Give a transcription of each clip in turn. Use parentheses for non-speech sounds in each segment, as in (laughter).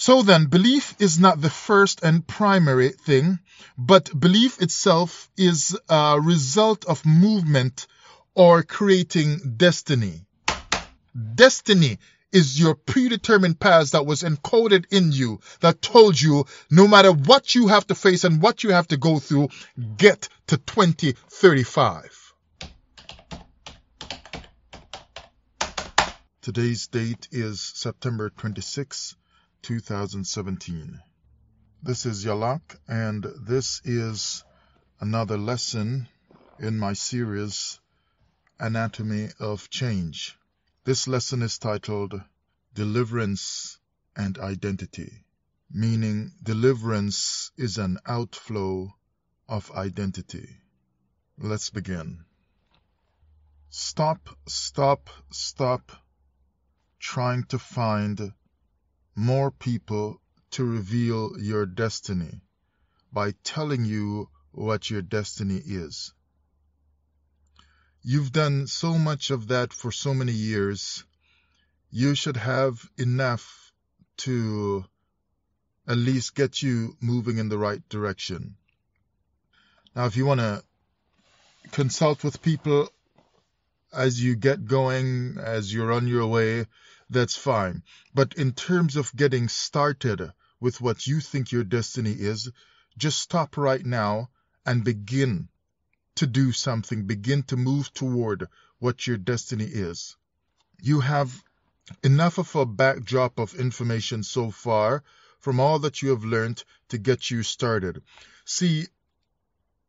So then, belief is not the first and primary thing, but belief itself is a result of movement or creating destiny. Destiny is your predetermined past that was encoded in you that told you no matter what you have to face and what you have to go through, get to 2035. Today's date is September 26, 2017. This is Yalak, and this is another lesson in my series Anatomy of Change. This lesson is titled Deliverance and Identity, meaning deliverance is an outflow of identity. Let's begin. Stop, stop, stop trying to find more people to reveal your destiny by telling you what your destiny is. You've done so much of that for so many years. You should have enough to at least get you moving in the right direction. Now, if you want to consult with people as you get going, as you're on your way, that's fine. But in terms of getting started with what you think your destiny is, just stop right now and begin to do something. Begin to move toward what your destiny is. You have enough of a backdrop of information so far from all that you have learned to get you started. See,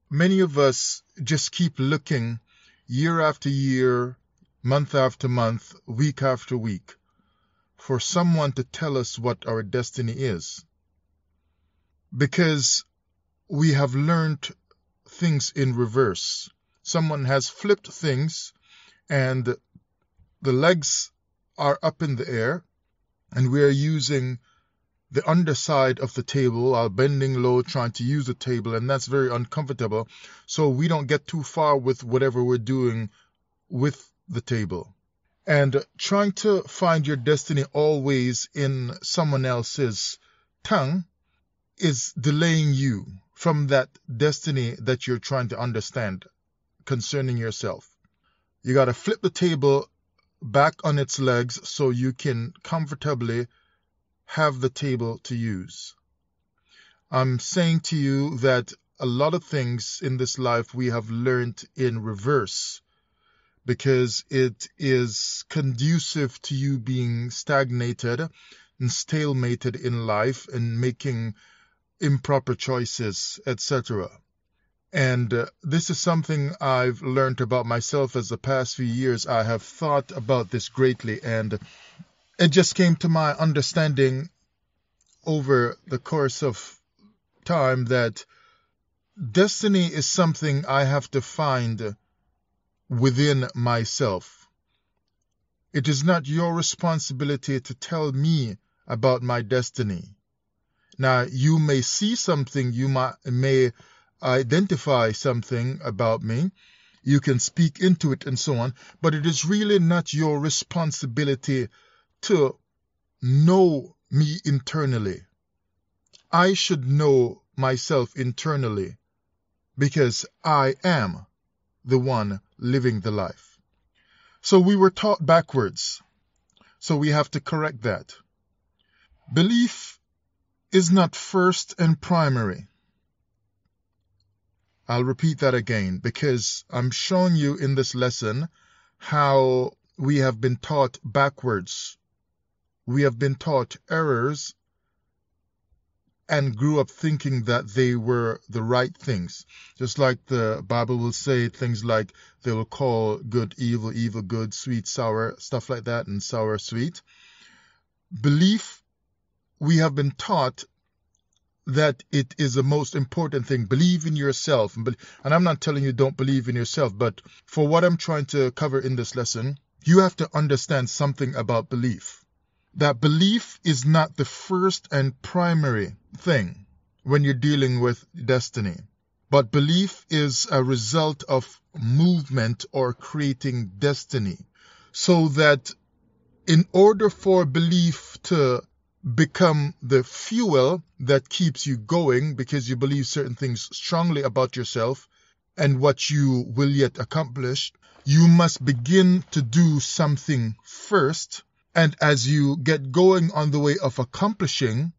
many of us just keep looking year after year, month after month, week after week for someone to tell us what our destiny is. Because we have learned things in reverse. Someone has flipped things and the legs are up in the air and we are using the underside of the table while bending low trying to use the table and that's very uncomfortable so we don't get too far with whatever we're doing with the table and trying to find your destiny always in someone else's tongue is delaying you from that destiny that you're trying to understand concerning yourself. You got to flip the table back on its legs so you can comfortably have the table to use. I'm saying to you that a lot of things in this life we have learned in reverse because it is conducive to you being stagnated and stalemated in life and making improper choices, etc. And uh, this is something I've learned about myself as the past few years. I have thought about this greatly, and it just came to my understanding over the course of time that destiny is something I have to find within myself. It is not your responsibility to tell me about my destiny. Now, you may see something, you may identify something about me, you can speak into it and so on, but it is really not your responsibility to know me internally. I should know myself internally because I am the one living the life. So we were taught backwards. So we have to correct that. Belief is not first and primary. I'll repeat that again because I'm showing you in this lesson how we have been taught backwards. We have been taught errors and grew up thinking that they were the right things. Just like the Bible will say things like they will call good evil, evil good, sweet sour, stuff like that, and sour sweet. Belief, we have been taught that it is the most important thing. Believe in yourself. And I'm not telling you don't believe in yourself, but for what I'm trying to cover in this lesson, you have to understand something about belief that belief is not the first and primary thing when you're dealing with destiny, but belief is a result of movement or creating destiny. So that in order for belief to become the fuel that keeps you going because you believe certain things strongly about yourself and what you will yet accomplish, you must begin to do something first. And as you get going on the way of accomplishing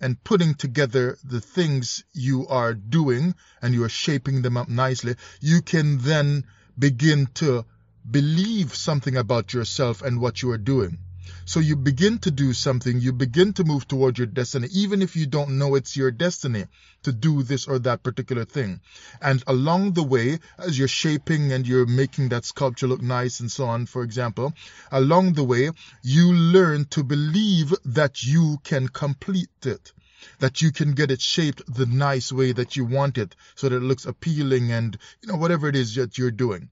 and putting together the things you are doing and you are shaping them up nicely, you can then begin to believe something about yourself and what you are doing. So you begin to do something, you begin to move toward your destiny, even if you don't know it's your destiny to do this or that particular thing. And along the way, as you're shaping and you're making that sculpture look nice and so on, for example, along the way, you learn to believe that you can complete it that you can get it shaped the nice way that you want it so that it looks appealing and you know whatever it is that you're doing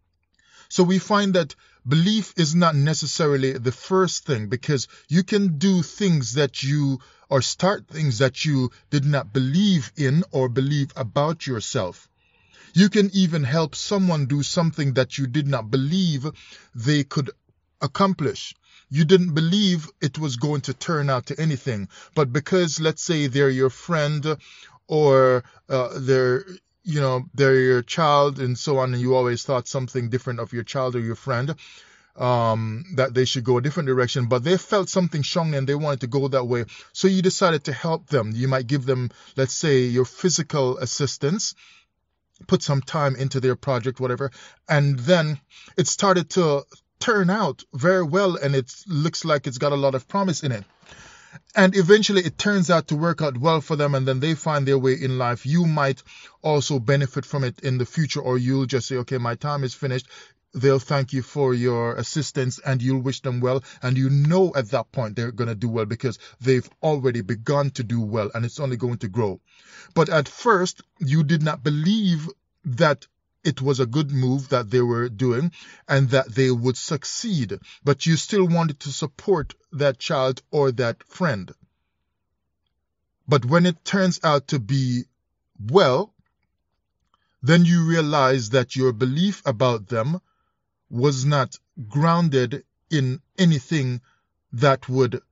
so we find that belief is not necessarily the first thing because you can do things that you or start things that you did not believe in or believe about yourself. You can even help someone do something that you did not believe they could accomplish. You didn't believe it was going to turn out to anything, but because let's say they're your friend or uh, they're you know, they're your child and so on, and you always thought something different of your child or your friend, um, that they should go a different direction, but they felt something strong and they wanted to go that way. So you decided to help them. You might give them, let's say, your physical assistance, put some time into their project, whatever, and then it started to turn out very well and it looks like it's got a lot of promise in it and eventually it turns out to work out well for them and then they find their way in life. You might also benefit from it in the future or you'll just say okay my time is finished. They'll thank you for your assistance and you'll wish them well. And you know at that point they're going to do well because they've already begun to do well and it's only going to grow. But at first you did not believe that it was a good move that they were doing and that they would succeed, but you still wanted to support that child or that friend. But when it turns out to be well, then you realize that your belief about them was not grounded in anything that would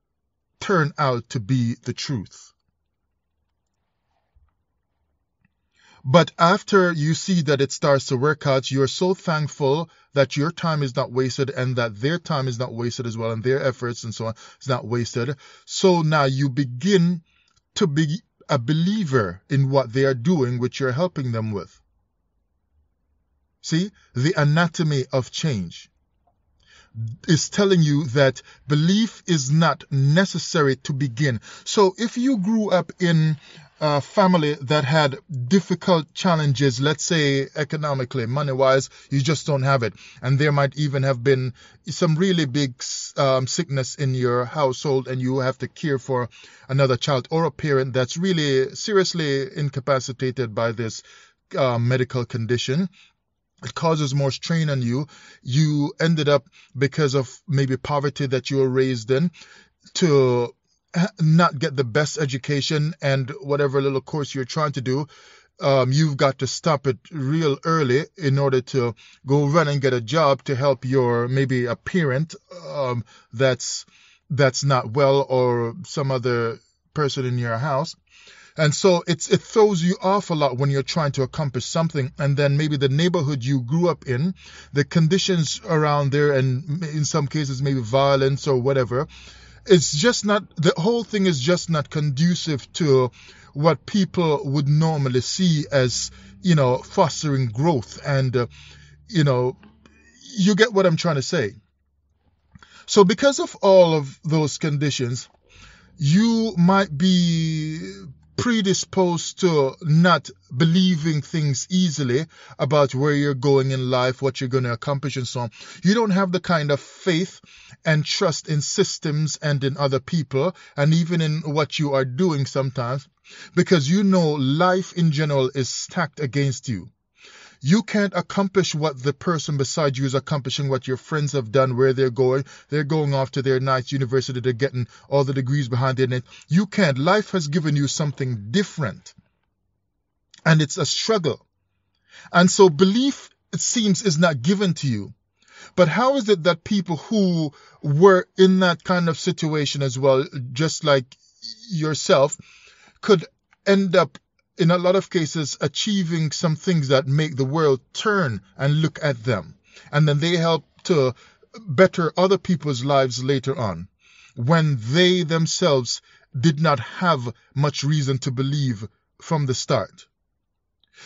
turn out to be the truth. But after you see that it starts to work out, you're so thankful that your time is not wasted and that their time is not wasted as well and their efforts and so on is not wasted. So now you begin to be a believer in what they are doing, which you're helping them with. See, the anatomy of change is telling you that belief is not necessary to begin. So if you grew up in a family that had difficult challenges, let's say economically, money wise, you just don't have it. And there might even have been some really big um, sickness in your household and you have to care for another child or a parent that's really seriously incapacitated by this uh, medical condition it causes more strain on you. You ended up, because of maybe poverty that you were raised in, to not get the best education and whatever little course you're trying to do, um, you've got to stop it real early in order to go run and get a job to help your maybe a parent um, that's that's not well or some other person in your house. And so it's it throws you off a lot when you're trying to accomplish something. And then maybe the neighborhood you grew up in, the conditions around there, and in some cases maybe violence or whatever, it's just not the whole thing is just not conducive to what people would normally see as you know fostering growth and uh, you know you get what i'm trying to say so because of all of those conditions you might be predisposed to not believing things easily about where you're going in life, what you're going to accomplish, and so on. You don't have the kind of faith and trust in systems and in other people, and even in what you are doing sometimes, because you know life in general is stacked against you. You can't accomplish what the person beside you is accomplishing, what your friends have done, where they're going. They're going off to their nice university, they're getting all the degrees behind their name. You can't. Life has given you something different. And it's a struggle. And so belief, it seems, is not given to you. But how is it that people who were in that kind of situation as well, just like yourself, could end up in a lot of cases achieving some things that make the world turn and look at them? And then they help to better other people's lives later on when they themselves did not have much reason to believe from the start.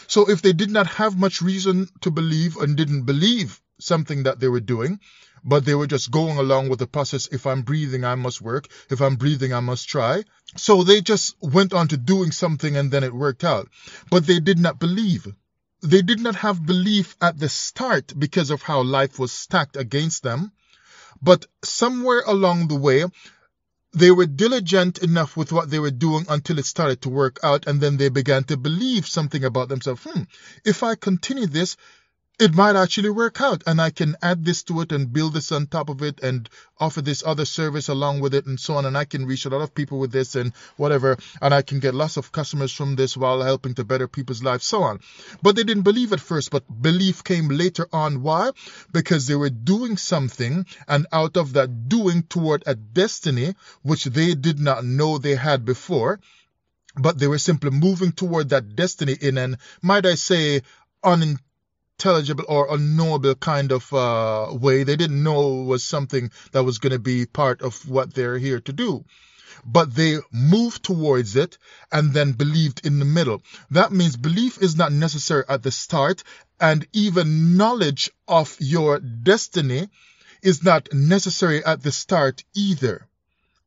So if they did not have much reason to believe and didn't believe something that they were doing, but they were just going along with the process. If I'm breathing, I must work. If I'm breathing, I must try. So they just went on to doing something and then it worked out. But they did not believe. They did not have belief at the start because of how life was stacked against them. But somewhere along the way, they were diligent enough with what they were doing until it started to work out, and then they began to believe something about themselves. Hmm, if I continue this, it might actually work out and I can add this to it and build this on top of it and offer this other service along with it and so on and I can reach a lot of people with this and whatever and I can get lots of customers from this while helping to better people's lives so on. But they didn't believe at first but belief came later on. Why? Because they were doing something and out of that doing toward a destiny which they did not know they had before but they were simply moving toward that destiny in an might I say unintentional intelligible or unknowable kind of uh, way. They didn't know was something that was going to be part of what they're here to do. But they moved towards it and then believed in the middle. That means belief is not necessary at the start, and even knowledge of your destiny is not necessary at the start either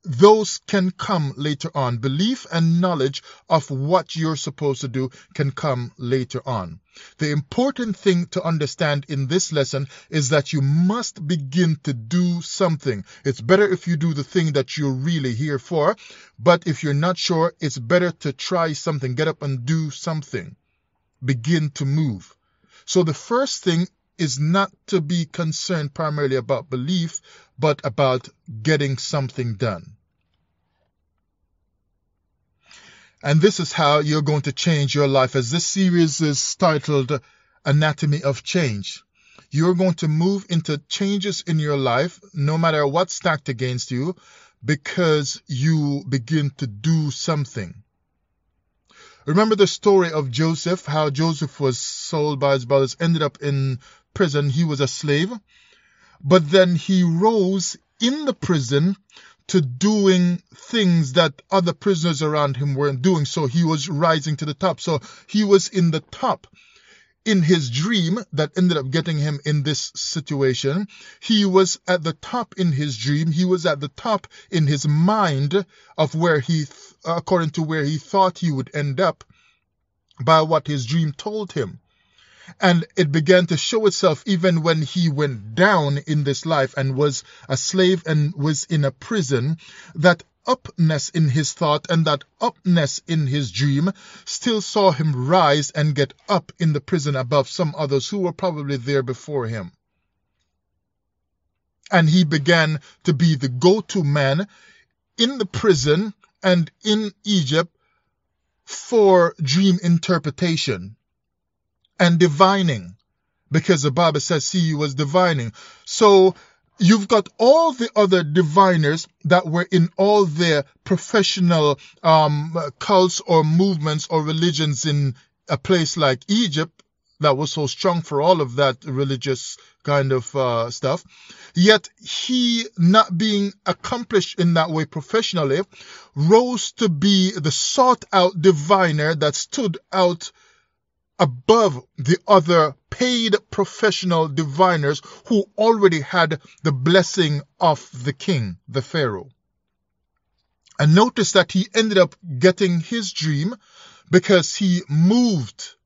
those can come later on. Belief and knowledge of what you're supposed to do can come later on. The important thing to understand in this lesson is that you must begin to do something. It's better if you do the thing that you're really here for, but if you're not sure, it's better to try something. Get up and do something. Begin to move. So the first thing is not to be concerned primarily about belief, but about getting something done. And this is how you're going to change your life. As this series is titled Anatomy of Change, you're going to move into changes in your life, no matter what's stacked against you, because you begin to do something. Remember the story of Joseph, how Joseph was sold by his brothers, ended up in prison. He was a slave. But then he rose in the prison to doing things that other prisoners around him weren't doing. So he was rising to the top. So he was in the top in his dream that ended up getting him in this situation. He was at the top in his dream. He was at the top in his mind of where he, according to where he thought he would end up by what his dream told him. And it began to show itself even when he went down in this life and was a slave and was in a prison, that upness in his thought and that upness in his dream still saw him rise and get up in the prison above some others who were probably there before him. And he began to be the go-to man in the prison and in Egypt for dream interpretation and divining because the Bible says he was divining. So you've got all the other diviners that were in all their professional um, cults or movements or religions in a place like Egypt that was so strong for all of that religious kind of uh, stuff. Yet he, not being accomplished in that way professionally, rose to be the sought out diviner that stood out above the other paid professional diviners who already had the blessing of the king, the Pharaoh. And notice that he ended up getting his dream because he moved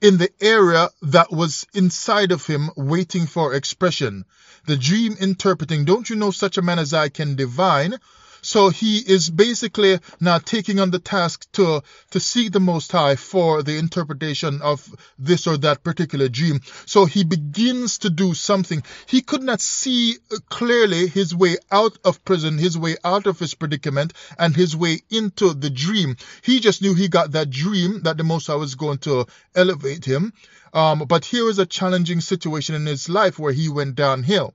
in the area that was inside of him waiting for expression. The dream interpreting, don't you know such a man as I can divine? So he is basically now taking on the task to, to seek the Most High for the interpretation of this or that particular dream. So he begins to do something. He could not see clearly his way out of prison, his way out of his predicament, and his way into the dream. He just knew he got that dream that the Most High was going to elevate him. Um, but here is a challenging situation in his life where he went downhill.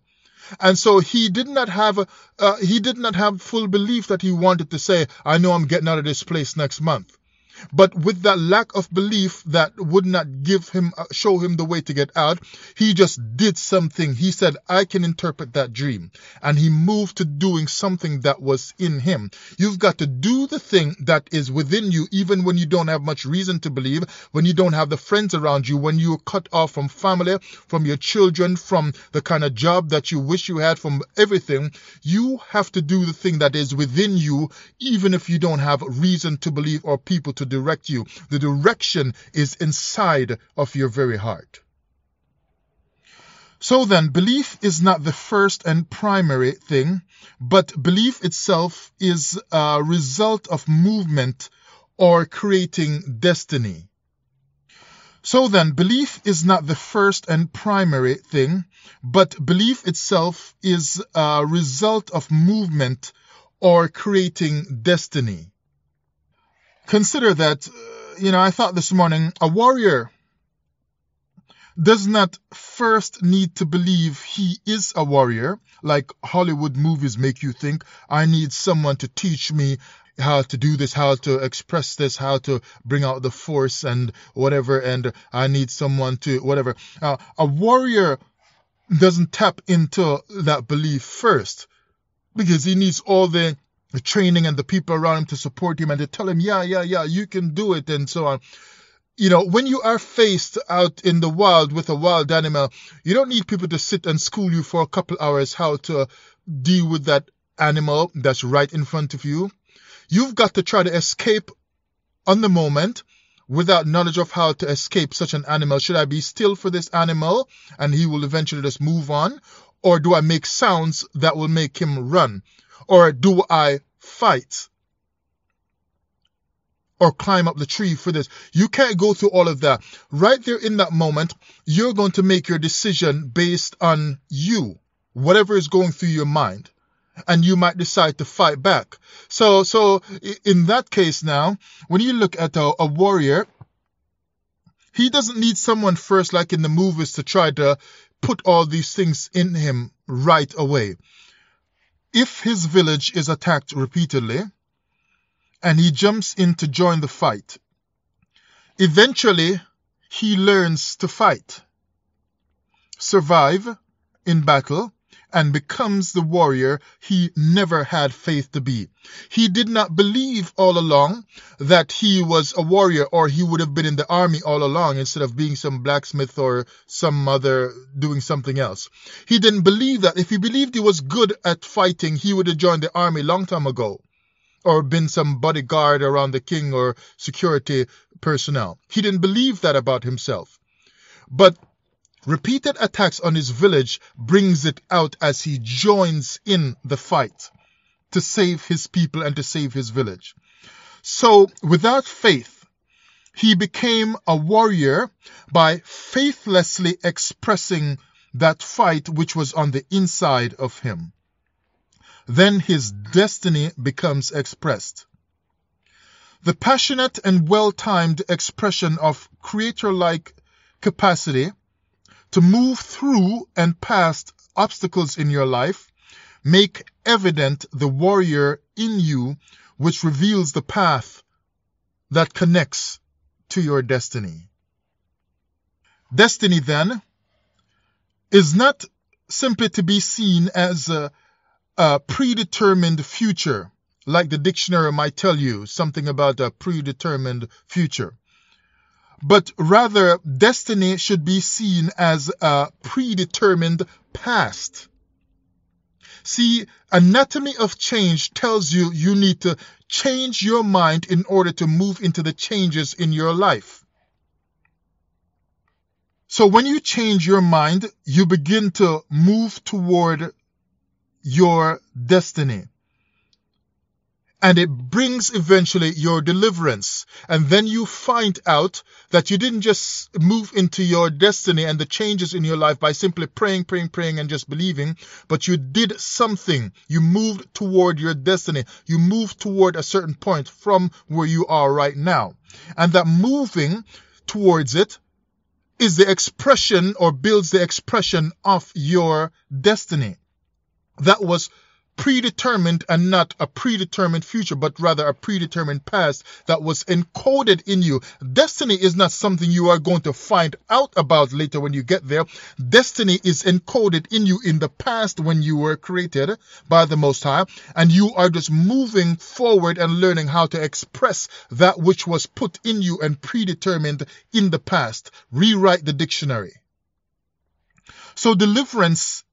And so he did not have uh, he did not have full belief that he wanted to say, I know I'm getting out of this place next month. But with that lack of belief that would not give him, uh, show him the way to get out, he just did something. He said, I can interpret that dream. And he moved to doing something that was in him. You've got to do the thing that is within you, even when you don't have much reason to believe, when you don't have the friends around you, when you're cut off from family, from your children, from the kind of job that you wish you had, from everything. You have to do the thing that is within you, even if you don't have reason to believe or people to direct you. The direction is inside of your very heart. So then, belief is not the first and primary thing, but belief itself is a result of movement or creating destiny. So then, belief is not the first and primary thing, but belief itself is a result of movement or creating destiny. Consider that, uh, you know, I thought this morning a warrior does not first need to believe he is a warrior, like Hollywood movies make you think. I need someone to teach me how to do this, how to express this, how to bring out the force and whatever, and I need someone to whatever. Uh, a warrior doesn't tap into that belief first because he needs all the the training and the people around him to support him and to tell him, yeah, yeah, yeah, you can do it and so on. You know, when you are faced out in the wild with a wild animal, you don't need people to sit and school you for a couple hours how to deal with that animal that's right in front of you. You've got to try to escape on the moment without knowledge of how to escape such an animal. Should I be still for this animal and he will eventually just move on? Or do I make sounds that will make him run? Or do I fight? Or climb up the tree for this? You can't go through all of that. Right there in that moment, you're going to make your decision based on you, whatever is going through your mind. And you might decide to fight back. So, so in that case now, when you look at a, a warrior, he doesn't need someone first, like in the movies, to try to put all these things in him right away if his village is attacked repeatedly and he jumps in to join the fight, eventually he learns to fight, survive in battle, and becomes the warrior he never had faith to be. He did not believe all along that he was a warrior or he would have been in the army all along instead of being some blacksmith or some other doing something else. He didn't believe that. If he believed he was good at fighting, he would have joined the army long time ago or been some bodyguard around the king or security personnel. He didn't believe that about himself. But Repeated attacks on his village brings it out as he joins in the fight to save his people and to save his village. So without faith, he became a warrior by faithlessly expressing that fight which was on the inside of him. Then his destiny becomes expressed. The passionate and well-timed expression of creator-like capacity to move through and past obstacles in your life, make evident the warrior in you, which reveals the path that connects to your destiny. Destiny, then, is not simply to be seen as a, a, predetermined future, like the dictionary might tell you something about a predetermined future but rather destiny should be seen as a predetermined past. See, anatomy of change tells you you need to change your mind in order to move into the changes in your life. So when you change your mind, you begin to move toward your destiny. And it brings eventually your deliverance. And then you find out that you didn't just move into your destiny and the changes in your life by simply praying, praying, praying, and just believing, but you did something. You moved toward your destiny. You moved toward a certain point from where you are right now. And that moving towards it is the expression or builds the expression of your destiny. That was predetermined and not a predetermined future, but rather a predetermined past that was encoded in you. Destiny is not something you are going to find out about later when you get there. Destiny is encoded in you in the past when you were created by the Most High, and you are just moving forward and learning how to express that which was put in you and predetermined in the past. Rewrite the dictionary. So deliverance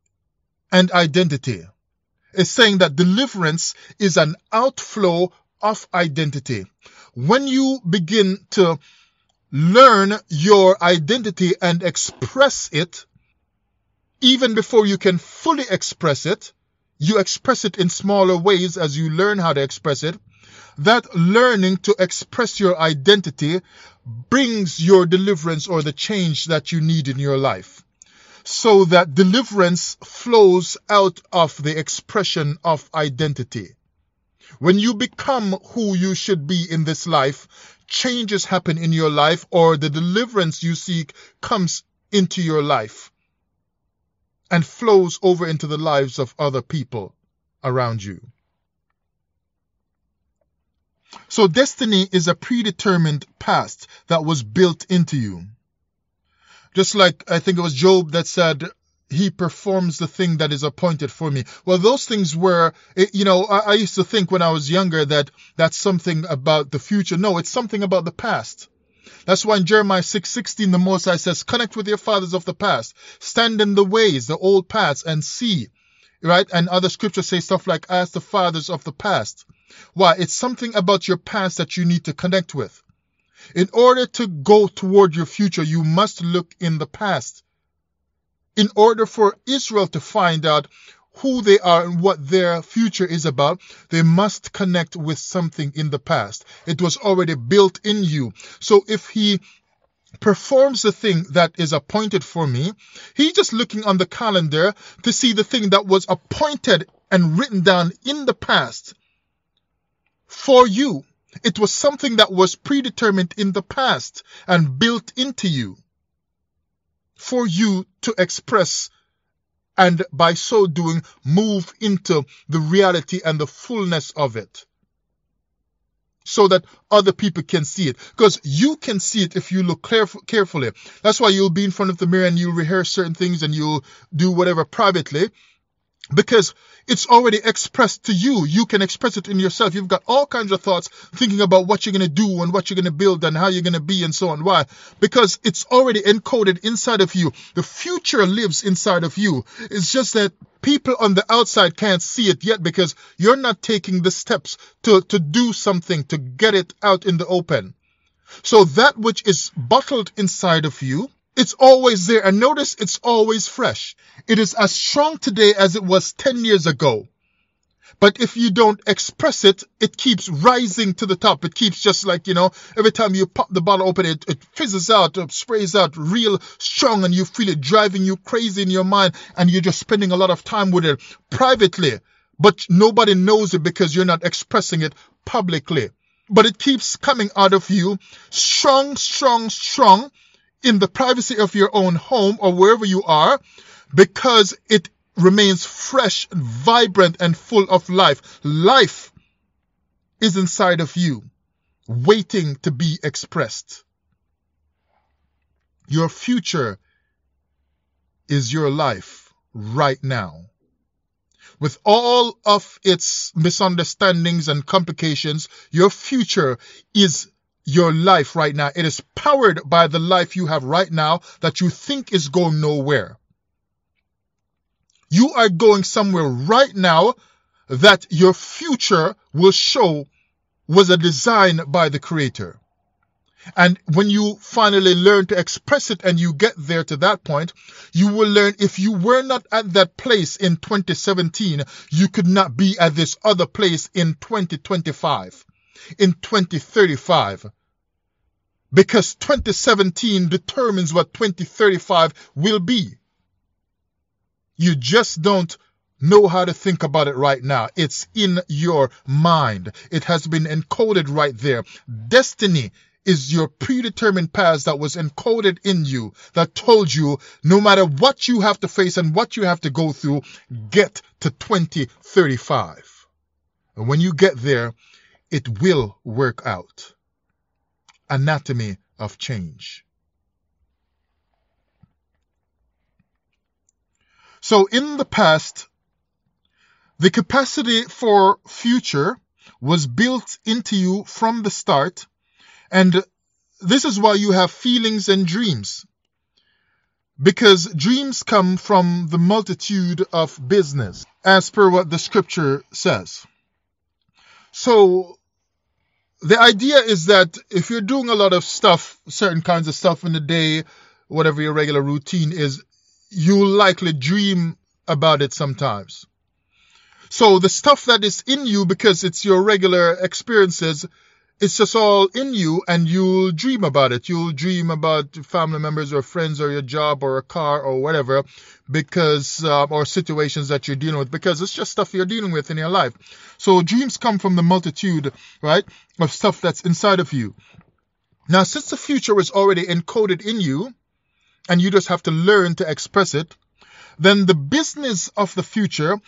and identity is saying that deliverance is an outflow of identity. When you begin to learn your identity and express it, even before you can fully express it, you express it in smaller ways as you learn how to express it. That learning to express your identity brings your deliverance or the change that you need in your life so that deliverance flows out of the expression of identity. When you become who you should be in this life, changes happen in your life or the deliverance you seek comes into your life and flows over into the lives of other people around you. So destiny is a predetermined past that was built into you. Just like I think it was Job that said, he performs the thing that is appointed for me. Well, those things were, you know, I, used to think when I was younger that that's something about the future. No, it's something about the past. That's why in Jeremiah 6:16 the Most High says, "Connect with your fathers of the past, stand in the ways, the old paths, and see." Right? And other scriptures say stuff like, "Ask the fathers of the past." Why? It's something about your past that you need to connect with. In order to go toward your future, you must look in the past. In order for Israel to find out who they are and what their future is about, they must connect with something in the past. It was already built in you. So if he performs the thing that is appointed for me, he's just looking on the calendar to see the thing that was appointed and written down in the past for you. It was something that was predetermined in the past and built into you for you to express and by so doing move into the reality and the fullness of it so that other people can see it. Because you can see it if you look caref- carefully. That's why you'll be in front of the mirror and you'll rehearse certain things and you'll do whatever privately because it's already expressed to you. You can express it in yourself. You've got all kinds of thoughts thinking about what you're going to do and what you're going to build and how you're going to be and so on. Why? Because it's already encoded inside of you. The future lives inside of you. It's just that people on the outside can't see it yet because you're not taking the steps to, to do something, to get it out in the open. So that which is bottled inside of you, it's always there. And notice it's always fresh. It is as strong today as it was 10 years ago. But if you don't express it, it keeps rising to the top. It keeps just like, you know, every time you pop the bottle open, it, it fizzes out, it sprays out real strong and you feel it driving you crazy in your mind and you're just spending a lot of time with it privately. But nobody knows it because you're not expressing it publicly. But it keeps coming out of you strong, strong, strong in the privacy of your own home or wherever you are because it remains fresh and vibrant and full of life. Life is inside of you, waiting to be expressed. Your future is your life right now. With all of its misunderstandings and complications, your future is your life right now. It is powered by the life you have right now that you think is going nowhere. You are going somewhere right now that your future will show was a design by the Creator. And when you finally learn to express it and you get there to that point, you will learn if you were not at that place in 2017, you could not be at this other place in 2025, in 2035. Because 2017 determines what 2035 will be. You just don't know how to think about it right now. It's in your mind. It has been encoded right there. Destiny is your predetermined past that was encoded in you that told you no matter what you have to face and what you have to go through, get to 2035. And when you get there, it will work out. Anatomy of change. So in the past, the capacity for future was built into you from the start, and this is why you have feelings and dreams. Because dreams come from the multitude of business, as per what the scripture says. So, the idea is that if you're doing a lot of stuff, certain kinds of stuff in the day, whatever your regular routine is, you'll likely dream about it sometimes. So the stuff that is in you, because it's your regular experiences, it's just all in you and you'll dream about it. You'll dream about family members or friends or your job or a car or whatever because, uh, or situations that you're dealing with because it's just stuff you're dealing with in your life. So dreams come from the multitude, right, of stuff that's inside of you. Now, since the future is already encoded in you and you just have to learn to express it, then the business of the future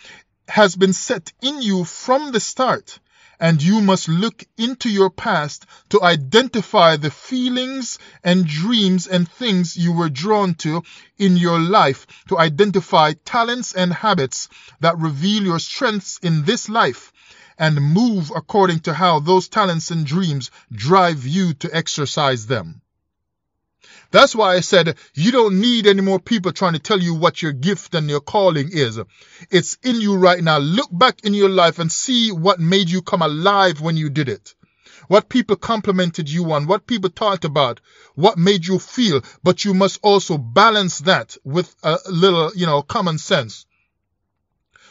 has been set in you from the start and you must look into your past to identify the feelings and dreams and things you were drawn to in your life, to identify talents and habits that reveal your strengths in this life, and move according to how those talents and dreams drive you to exercise them. That's why I said you don't need any more people trying to tell you what your gift and your calling is. It's in you right now. Look back in your life and see what made you come alive when you did it. What people complimented you on, what people talked about, what made you feel, but you must also balance that with a little, you know, common sense.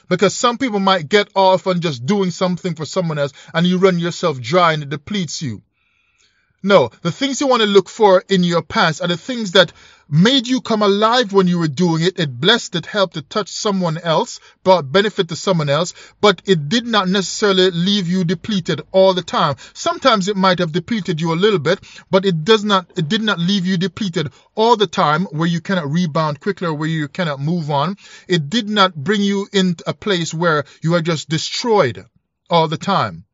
Because some people might get off on just doing something for someone else and you run yourself dry and it depletes you. No, the things you want to look for in your past are the things that made you come alive when you were doing it. It blessed, it helped, it touched someone else, brought benefit to someone else, but it did not necessarily leave you depleted all the time. Sometimes it might have depleted you a little bit, but it does not, it did not leave you depleted all the time where you cannot rebound quickly or where you cannot move on. It did not bring you into a place where you are just destroyed all the time.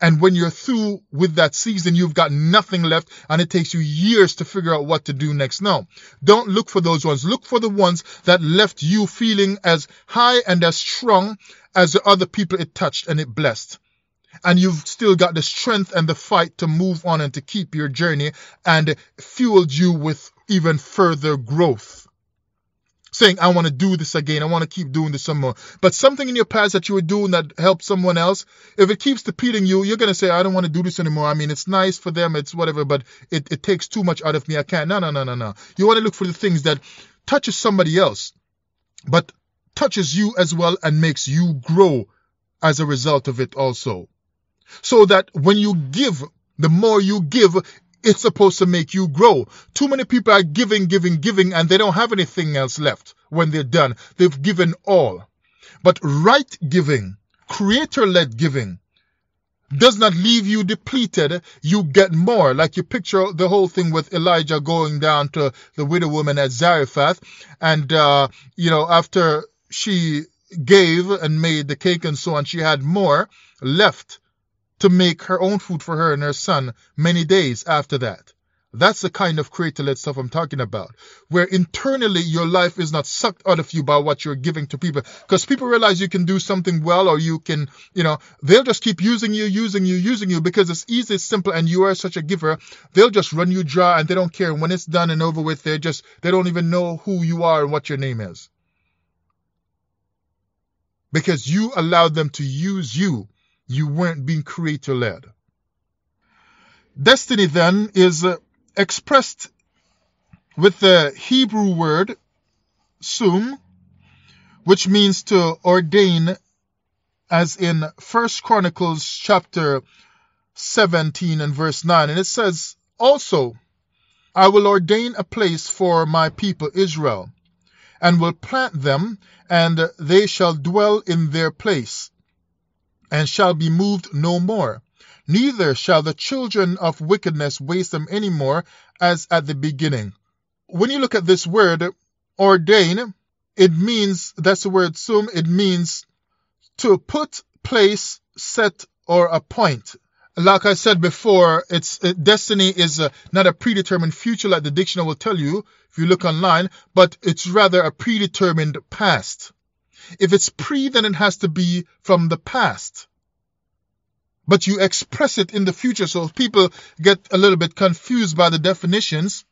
And when you're through with that season, you've got nothing left and it takes you years to figure out what to do next. No, don't look for those ones. Look for the ones that left you feeling as high and as strong as the other people it touched and it blessed. And you've still got the strength and the fight to move on and to keep your journey and fueled you with even further growth saying, I want to do this again. I want to keep doing this some more. But something in your past that you were doing that helped someone else, if it keeps depleting you, you're going to say, I don't want to do this anymore. I mean, it's nice for them, it's whatever, but it, it takes too much out of me. I can't. No, no, no, no, no. You want to look for the things that touches somebody else, but touches you as well and makes you grow as a result of it also. So that when you give, the more you give, it's supposed to make you grow. Too many people are giving, giving, giving, and they don't have anything else left when they're done. They've given all. But right giving, creator led giving, does not leave you depleted. You get more. Like you picture the whole thing with Elijah going down to the widow woman at Zarephath. And, uh, you know, after she gave and made the cake and so on, she had more left to make her own food for her and her son many days after that. That's the kind of creator-led stuff I'm talking about, where internally your life is not sucked out of you by what you're giving to people. Because people realize you can do something well, or you can, you know, they'll just keep using you, using you, using you because it's easy, it's simple, and you are such a giver. They'll just run you dry and they don't care. When it's done and over with, they just they don't even know who you are and what your name is. Because you allowed them to use you you weren't being creator led. Destiny then is uh, expressed with the Hebrew word sum, which means to ordain, as in First Chronicles chapter 17 and verse 9. And it says, Also, I will ordain a place for my people Israel, and will plant them, and they shall dwell in their place, and shall be moved no more. Neither shall the children of wickedness waste them any more, as at the beginning. When you look at this word, ordain, it means, that's the word sum, it means to put, place, set, or appoint. Like I said before, it's it, destiny is a, not a predetermined future like the dictionary will tell you if you look online, but it's rather a predetermined past. If it's pre, then it has to be from the past. But you express it in the future, so people get a little bit confused by the definitions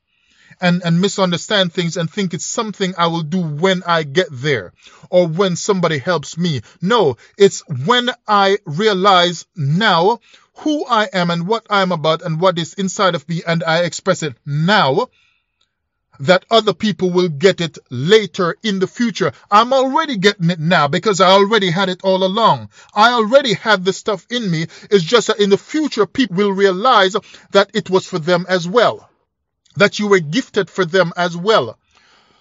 and, and misunderstand things and think it's something I will do when I get there or when somebody helps me. No, it's when I realize now who I am and what I'm about and what is inside of me and I express it now that other people will get it later in the future. I'm already getting it now because I already had it all along. I already had the stuff in me. It's just that in the future, people will realize that it was for them as well that you were gifted for them as well.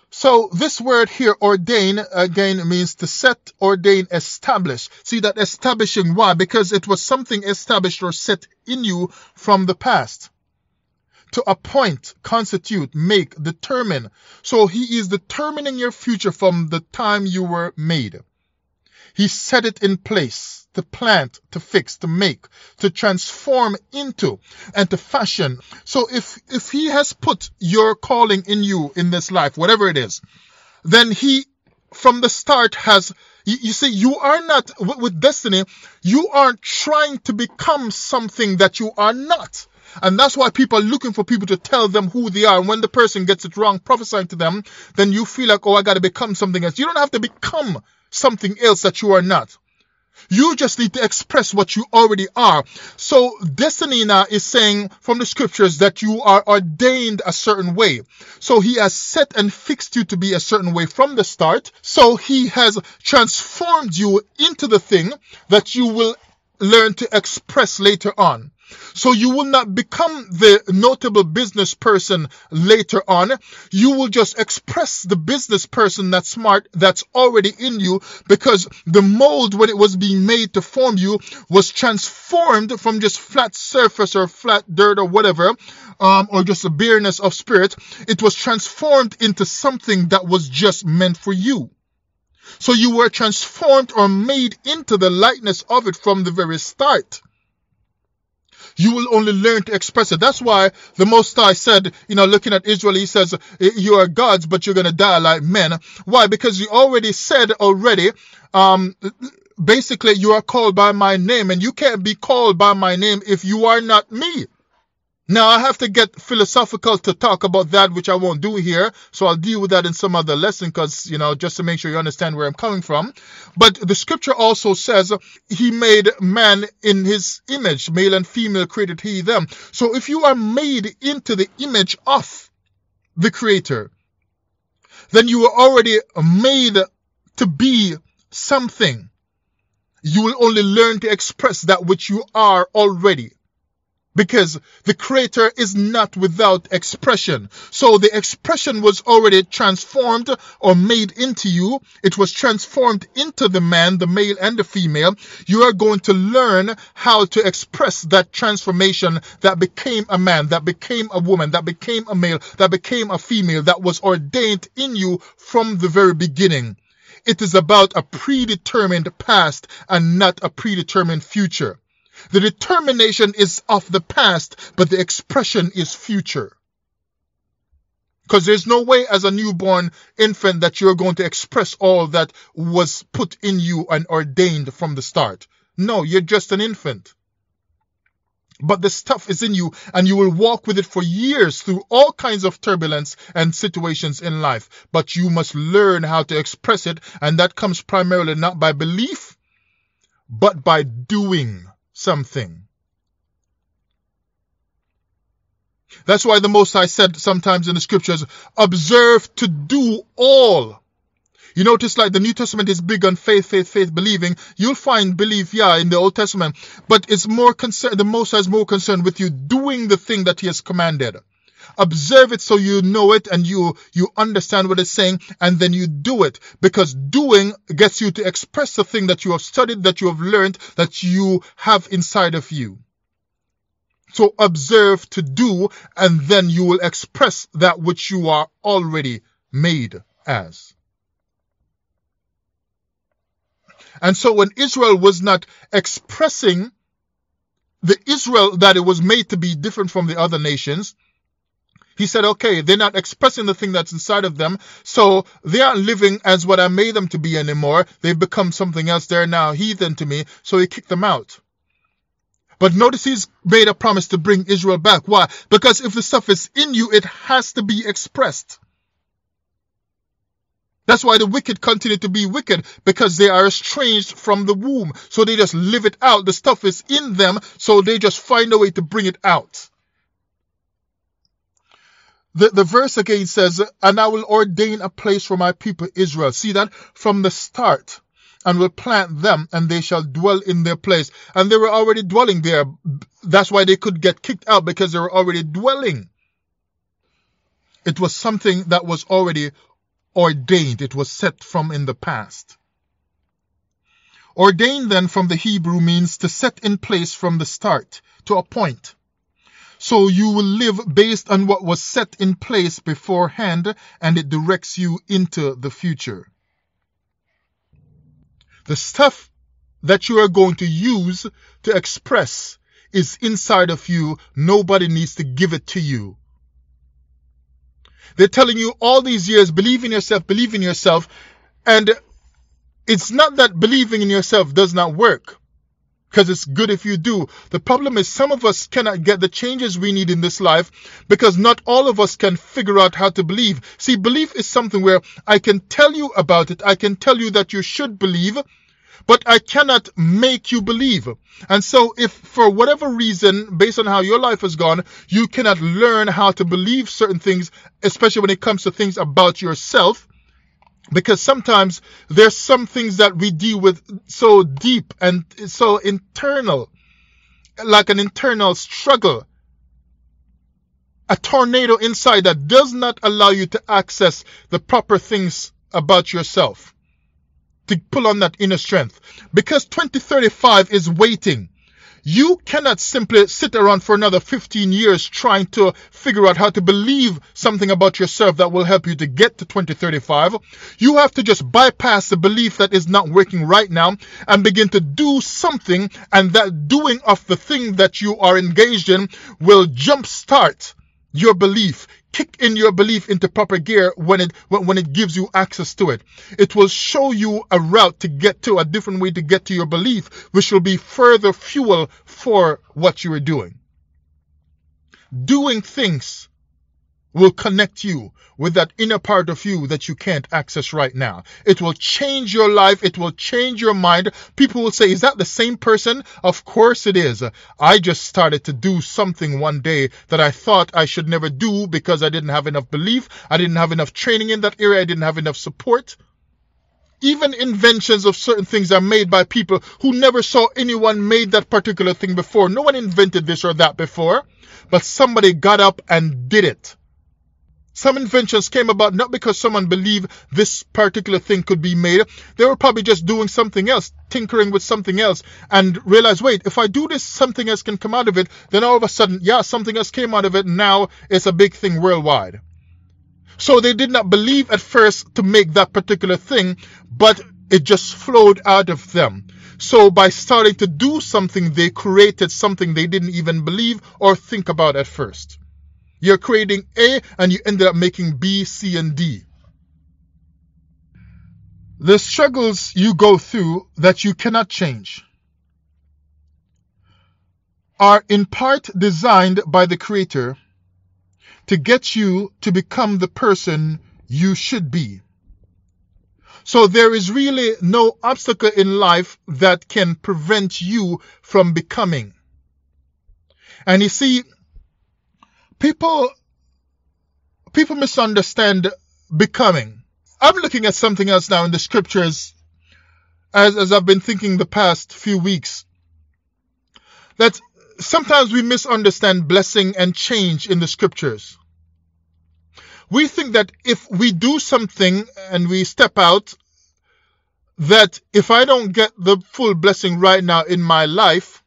So this word here, ordain, again means to set, ordain, establish. See that establishing, why? Because it was something established or set in you from the past. To appoint, constitute, make, determine. So he is determining your future from the time you were made. He set it in place to plant, to fix, to make, to transform into, and to fashion. So if, if he has put your calling in you in this life, whatever it is, then he from the start has you, see you are not with, destiny you aren't trying to become something that you are not and that's why people are looking for people to tell them who they are. And when the person gets it wrong, prophesying to them, then you feel like, oh, I got to become something else. You don't have to become something else that you are not. You just need to express what you already are. So destiny now is saying from the scriptures that you are ordained a certain way. So he has set and fixed you to be a certain way from the start. So he has transformed you into the thing that you will learn to express later on. So you will not become the notable business person later on. You will just express the business person that's smart that's already in you because the mold when it was being made to form you was transformed from just flat surface or flat dirt or whatever, um, or just a bareness of spirit. It was transformed into something that was just meant for you. So you were transformed or made into the likeness of it from the very start you will only learn to express it. That's why the Most High said, you know, looking at Israel, he says, you are gods, but you're going to die like men. Why? Because you already said already, um, basically you are called by my name and you can't be called by my name if you are not me. Now, I have to get philosophical to talk about that, which I won't do here. So I'll deal with that in some other lesson because, you know, just to make sure you understand where I'm coming from. But the scripture also says he made man in his image, male and female created he them. So if you are made into the image of the creator, then you are already made to be something. You will only learn to express that which you are already because the creator is not without expression. So the expression was already transformed or made into you. It was transformed into the man, the male and the female. You are going to learn how to express that transformation that became a man, that became a woman, that became a male, that became a female, that was ordained in you from the very beginning. It is about a predetermined past and not a predetermined future. The determination is of the past, but the expression is future. Because there's no way as a newborn infant that you're going to express all that was put in you and ordained from the start. No, you're just an infant. But the stuff is in you and you will walk with it for years through all kinds of turbulence and situations in life. But you must learn how to express it and that comes primarily not by belief, but by doing something. That's why the Most High said sometimes in the scriptures, observe to do all. You notice like the New Testament is big on faith, faith, faith, believing. You'll find belief, yeah, in the Old Testament, but it's more concerned, the Most High is more concerned with you doing the thing that He has commanded. Observe it so you know it and you, you understand what it's saying and then you do it because doing gets you to express the thing that you have studied, that you have learned, that you have inside of you. So observe to do, and then you will express that which you are already made as. And so when Israel was not expressing the Israel that it was made to be different from the other nations, he said, okay, they're not expressing the thing that's inside of them, so they aren't living as what I made them to be anymore. They've become something else. They're now heathen to me, so he kicked them out. But notice he's made a promise to bring Israel back. Why? Because if the stuff is in you, it has to be expressed. That's why the wicked continue to be wicked because they are estranged from the womb. So they just live it out. The stuff is in them, so they just find a way to bring it out. The, the verse again says, And I will ordain a place for my people Israel. See that? From the start and will plant them, and they shall dwell in their place. And they were already dwelling there. That's why they could get kicked out because they were already dwelling. It was something that was already ordained, it was set from in the past. Ordained then from the Hebrew means to set in place from the start, to appoint. So you will live based on what was set in place beforehand and it directs you into the future. The stuff that you are going to use to express is inside of you. Nobody needs to give it to you. They're telling you all these years, believe in yourself, believe in yourself. And it's not that believing in yourself does not work because it's good if you do. The problem is some of us cannot get the changes we need in this life because not all of us can figure out how to believe. See, belief is something where I can tell you about it. I can tell you that you should believe, but I cannot make you believe. And so if for whatever reason, based on how your life has gone, you cannot learn how to believe certain things, especially when it comes to things about yourself, because sometimes there's some things that we deal with so deep and so internal, like an internal struggle, a tornado inside that does not allow you to access the proper things about yourself, to pull on that inner strength. Because 2035 is waiting. You cannot simply sit around for another 15 years trying to figure out how to believe something about yourself that will help you to get to 2035. You have to just bypass the belief that is not working right now and begin to do something and that doing of the thing that you are engaged in will jumpstart your belief kick in your belief into proper gear when it when it gives you access to it. It will show you a route to get to a different way to get to your belief, which will be further fuel for what you are doing. Doing things will connect you with that inner part of you that you can't access right now. It will change your life. It will change your mind. People will say, is that the same person? Of course it is. I just started to do something one day that I thought I should never do because I didn't have enough belief. I didn't have enough training in that area. I didn't have enough support. Even inventions of certain things are made by people who never saw anyone made that particular thing before. No one invented this or that before, but somebody got up and did it. Some inventions came about not because someone believed this particular thing could be made. They were probably just doing something else, tinkering with something else, and realized, wait, if I do this, something else can come out of it. Then all of a sudden, yeah, something else came out of it. And Now it's a big thing worldwide. So they did not believe at first to make that particular thing, but it just flowed out of them. So by starting to do something, they created something they didn't even believe or think about at first. You're creating A and you ended up making B, C, and D. The struggles you go through that you cannot change are in part designed by the Creator to get you to become the person you should be. So there is really no obstacle in life that can prevent you from becoming. And you see, people people misunderstand becoming. I'm looking at something else now in the scriptures as, as I've been thinking the past few weeks. That sometimes we misunderstand blessing and change in the scriptures. We think that if we do something and we step out, that if I don't get the full blessing right now in my life,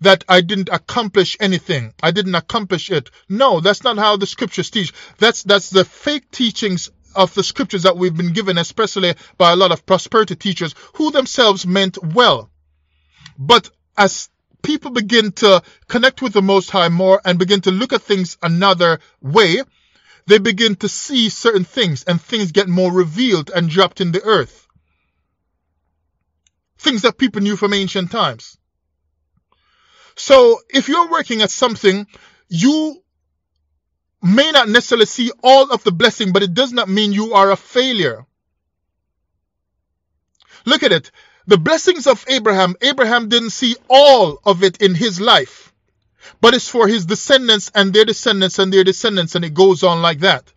that I didn't accomplish anything. I didn't accomplish it. No, that's not how the scriptures teach. That's that's the fake teachings of the scriptures that we've been given, especially by a lot of prosperity teachers who themselves meant well. But as people begin to connect with the Most High more and begin to look at things another way, they begin to see certain things and things get more revealed and dropped in the earth. Things that people knew from ancient times. So if you're working at something, you may not necessarily see all of the blessing, but it does not mean you are a failure. Look at it. The blessings of Abraham, Abraham didn't see all of it in his life, but it's for his descendants and their descendants and their descendants, and it goes on like that.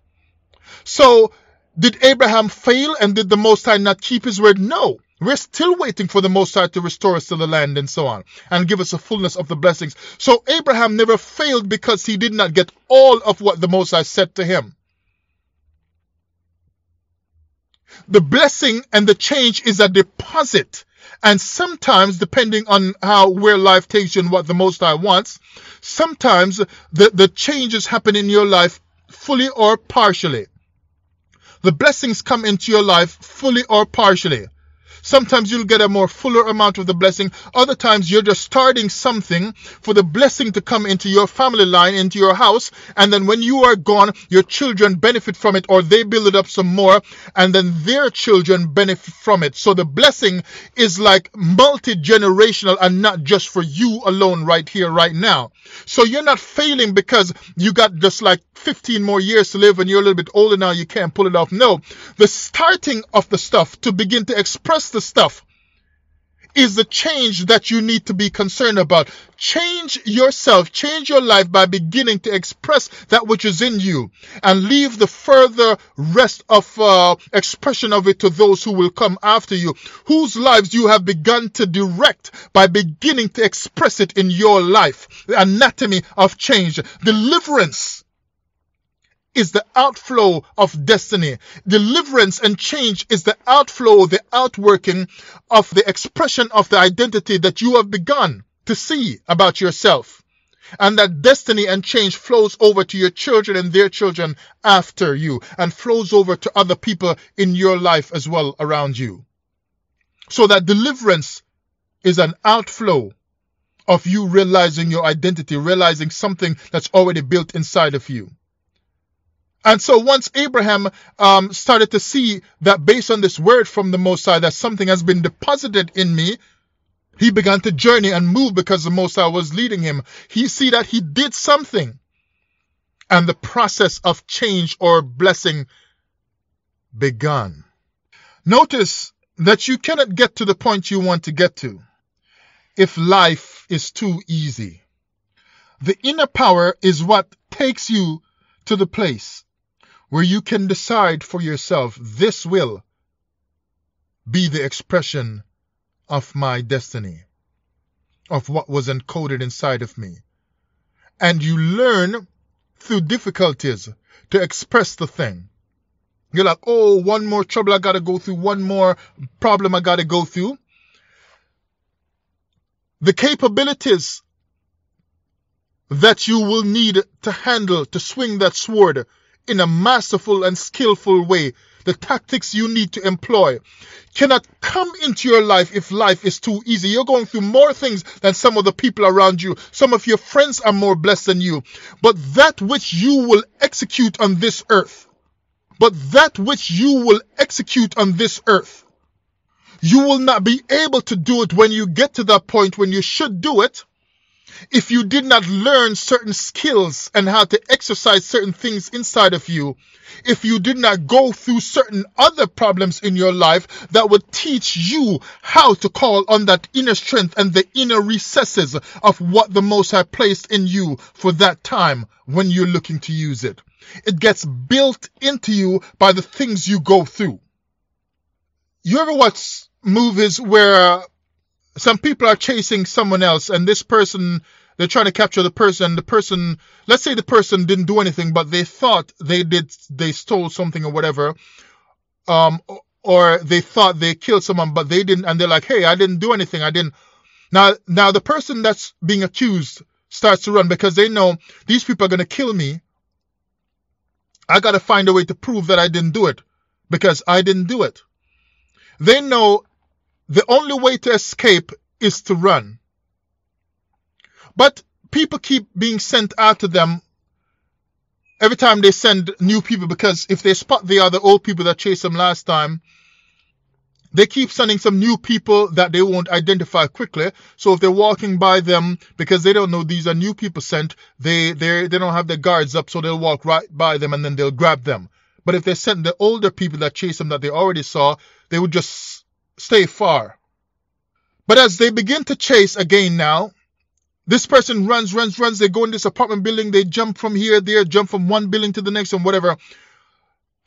So, did Abraham fail and did the Most High not keep his word? No. We're still waiting for the Most High to restore us to the land and so on, and give us a fullness of the blessings. So Abraham never failed because he did not get all of what the Most High said to him. The blessing and the change is a deposit. And sometimes, depending on how where life takes you and what the Most High wants, sometimes the, the changes happen in your life fully or partially. The blessings come into your life fully or partially. Sometimes you'll get a more fuller amount of the blessing. Other times you're just starting something for the blessing to come into your family line, into your house. And then when you are gone, your children benefit from it or they build it up some more and then their children benefit from it. So the blessing is like multi-generational and not just for you alone right here, right now. So you're not failing because you got just like 15 more years to live and you're a little bit older now, you can't pull it off. No, the starting of the stuff to begin to express the stuff is the change that you need to be concerned about. Change yourself, change your life by beginning to express that which is in you and leave the further rest of uh, expression of it to those who will come after you, whose lives you have begun to direct by beginning to express it in your life. The anatomy of change, deliverance is the outflow of destiny. Deliverance and change is the outflow, the outworking of the expression of the identity that you have begun to see about yourself. And that destiny and change flows over to your children and their children after you and flows over to other people in your life as well around you. So that deliverance is an outflow of you realizing your identity, realizing something that's already built inside of you. And so once Abraham um, started to see that based on this word from the Most High, that something has been deposited in me, he began to journey and move because the Most High was leading him. He see that he did something. And the process of change or blessing begun. Notice that you cannot get to the point you want to get to if life is too easy. The inner power is what takes you to the place where you can decide for yourself this will be the expression of my destiny, of what was encoded inside of me. And you learn through difficulties to express the thing. You're like, oh, one more trouble I gotta go through, one more problem I gotta go through. The capabilities that you will need to handle, to swing that sword, in a masterful and skillful way. The tactics you need to employ cannot come into your life if life is too easy. You're going through more things than some of the people around you. Some of your friends are more blessed than you. But that which you will execute on this earth, but that which you will execute on this earth, you will not be able to do it when you get to that point when you should do it if you did not learn certain skills and how to exercise certain things inside of you, if you did not go through certain other problems in your life that would teach you how to call on that inner strength and the inner recesses of what the Most High placed in you for that time when you're looking to use it. It gets built into you by the things you go through. You ever watch movies where some people are chasing someone else and this person they're trying to capture the person the person let's say the person didn't do anything but they thought they did they stole something or whatever um or they thought they killed someone but they didn't and they're like hey i didn't do anything i didn't. Now now the person that's being accused starts to run because they know these people are going to kill me. I got to find a way to prove that i didn't do it because i didn't do it. They know the only way to escape is to run. But people keep being sent after them every time they send new people because if they spot the other old people that chased them last time, they keep sending some new people that they won't identify quickly. So if they're walking by them because they don't know these are new people sent, they they they don't have their guards up, so they'll walk right by them and then they'll grab them. But if they send the older people that chase them that they already saw, they would just stay far. But as they begin to chase again now, this person runs, runs, runs. They go in this apartment building. They jump from here, there, jump from one building to the next and whatever.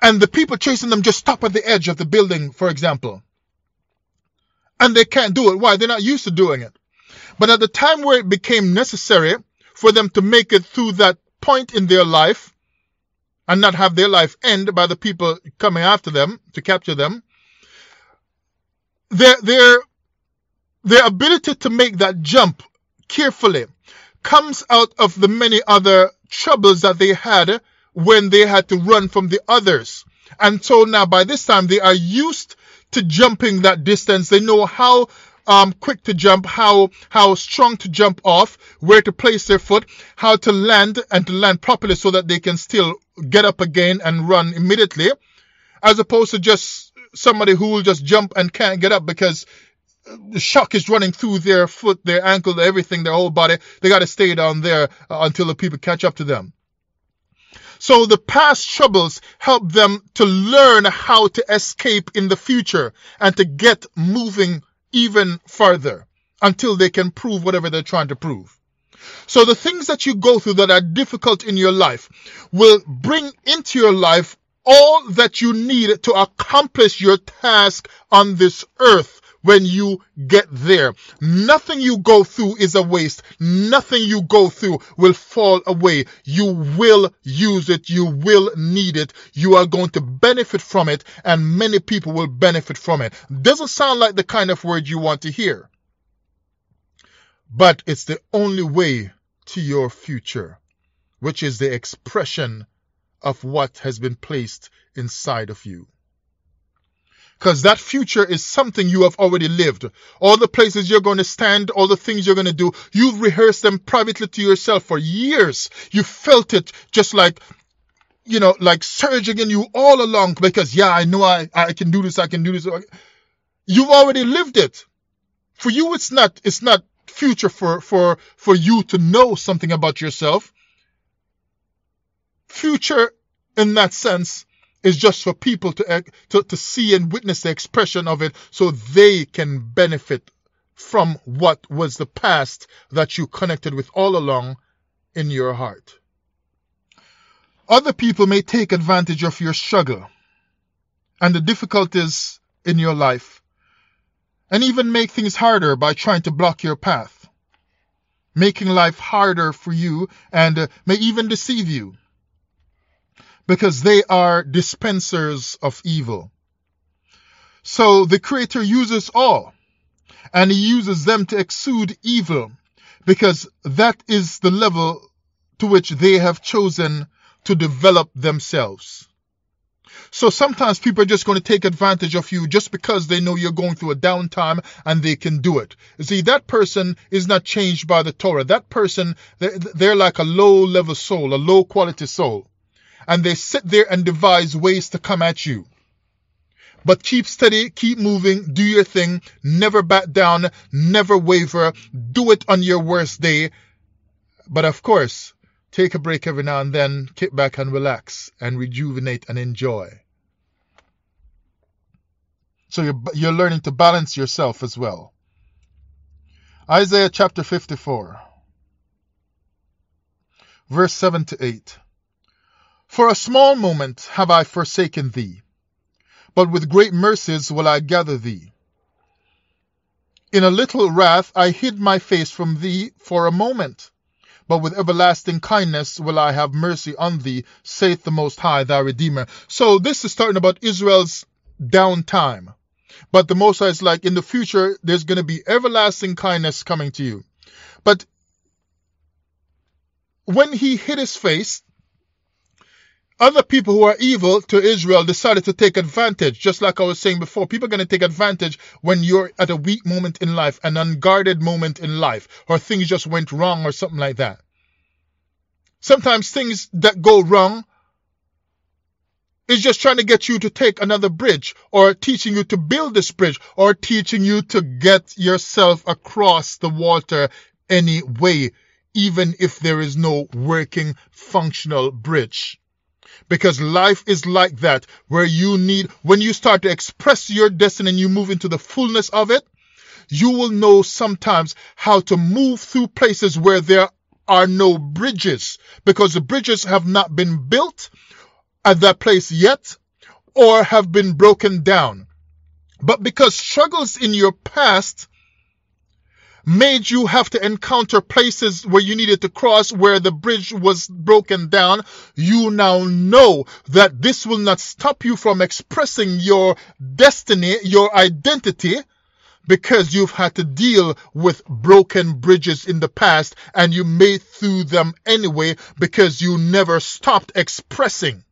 And the people chasing them just stop at the edge of the building, for example. And they can't do it. Why? They're not used to doing it. But at the time where it became necessary for them to make it through that point in their life and not have their life end by the people coming after them to capture them, their their their ability to make that jump carefully comes out of the many other troubles that they had when they had to run from the others. And so now by this time they are used to jumping that distance. They know how um, quick to jump, how how strong to jump off, where to place their foot, how to land and to land properly so that they can still get up again and run immediately, as opposed to just somebody who will just jump and can't get up because the shock is running through their foot, their ankle, everything, their whole body. They got to stay down there uh, until the people catch up to them. So the past troubles help them to learn how to escape in the future and to get moving even further until they can prove whatever they're trying to prove. So the things that you go through that are difficult in your life will bring into your life all that you need to accomplish your task on this earth when you get there. Nothing you go through is a waste. Nothing you go through will fall away. You will use it. You will need it. You are going to benefit from it and many people will benefit from it. Doesn't sound like the kind of word you want to hear. But it's the only way to your future, which is the expression of what has been placed inside of you. Because that future is something you have already lived. All the places you're going to stand, all the things you're going to do, you've rehearsed them privately to yourself for years. You felt it just like, you know, like surging in you all along because, yeah, I know I, I can do this, I can do this. You've already lived it. For you, it's not, it's not future for, for, for you to know something about yourself future in that sense is just for people to, to, to see and witness the expression of it so they can benefit from what was the past that you connected with all along in your heart. Other people may take advantage of your struggle and the difficulties in your life and even make things harder by trying to block your path, making life harder for you and uh, may even deceive you because they are dispensers of evil. So the Creator uses all, and He uses them to exude evil, because that is the level to which they have chosen to develop themselves. So sometimes people are just going to take advantage of you just because they know you're going through a downtime and they can do it. You see, that person is not changed by the Torah. That person, they're like a low level soul, a low quality soul and they sit there and devise ways to come at you. But keep steady, keep moving, do your thing, never back down, never waver, do it on your worst day, But of course, take a break every now and then, kick back and relax and rejuvenate and enjoy. So you're, you're learning to balance yourself as well. Isaiah chapter 54, verse 7 to 8. For a small moment have I forsaken thee, but with great mercies will I gather thee. In a little wrath I hid my face from thee for a moment, but with everlasting kindness will I have mercy on thee, saith the Most High, thy Redeemer. So this is talking about Israel's downtime. But the Most High is like, in the future, there's going to be everlasting kindness coming to you. But when he hid his face, other people who are evil to Israel decided to take advantage. Just like I was saying before, people are going to take advantage when you're at a weak moment in life, an unguarded moment in life, or things just went wrong or something like that. Sometimes things that go wrong is just trying to get you to take another bridge, or teaching you to build this bridge, or teaching you to get yourself across the water anyway, even if there is no working, functional bridge because life is like that where you need when you start to express your destiny and you move into the fullness of it you will know sometimes how to move through places where there are no bridges. Because the bridges have not been built at that place yet or have been broken down. But because struggles in your past made you have to encounter places where you needed to cross where the bridge was broken down, you now know that this will not stop you from expressing your destiny, your identity, because you've had to deal with broken bridges in the past and you made through them anyway because you never stopped expressing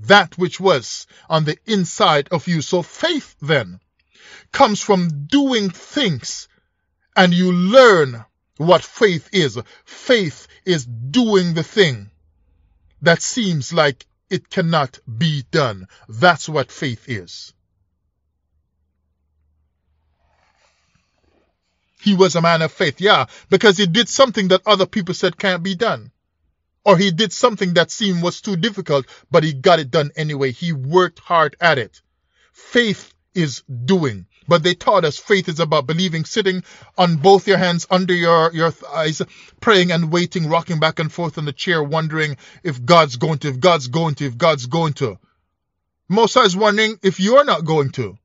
that which was on the inside of you. So faith then comes from doing things and you learn what faith is. Faith is doing the thing that seems like it cannot be done. That's what faith is. He was a man of faith, yeah, because he did something that other people said can't be done. Or he did something that seemed was too difficult, but he got it done anyway. He worked hard at it. Faith is doing. But they taught us faith is about believing, sitting on both your hands under your, your thighs, praying and waiting, rocking back and forth in the chair, wondering if God's going to, if God's going to, if God's going to. Most is wondering if you're not going to.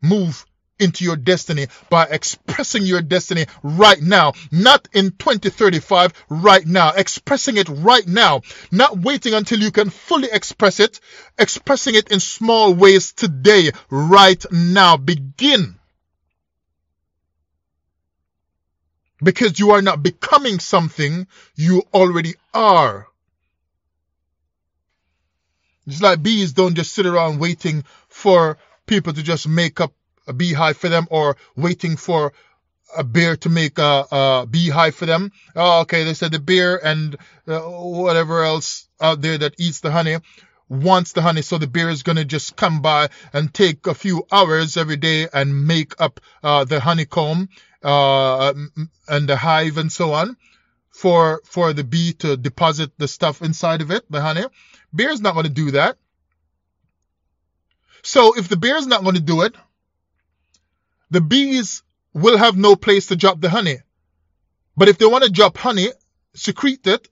Move into your destiny by expressing your destiny right now, not in 2035, right now, expressing it right now, not waiting until you can fully express it, expressing it in small ways today, right now. Begin. Because you are not becoming something, you already are. It's like bees don't just sit around waiting for people to just make up a beehive for them or waiting for a bear to make a, a beehive for them. Oh, okay, they said the bear and uh, whatever else out there that eats the honey wants the honey, so the bear is going to just come by and take a few hours every day and make up uh, the honeycomb uh, and the hive and so on for for the bee to deposit the stuff inside of it, the honey. Bear's not going to do that. So if the bear's not going to do it, the bees will have no place to drop the honey. But if they want to drop honey, secrete it,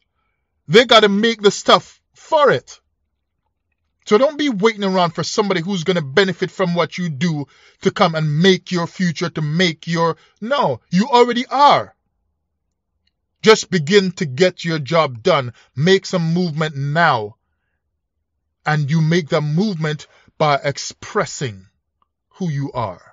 they got to make the stuff for it. So don't be waiting around for somebody who's going to benefit from what you do to come and make your future, to make your. No, you already are. Just begin to get your job done. Make some movement now. And you make the movement by expressing who you are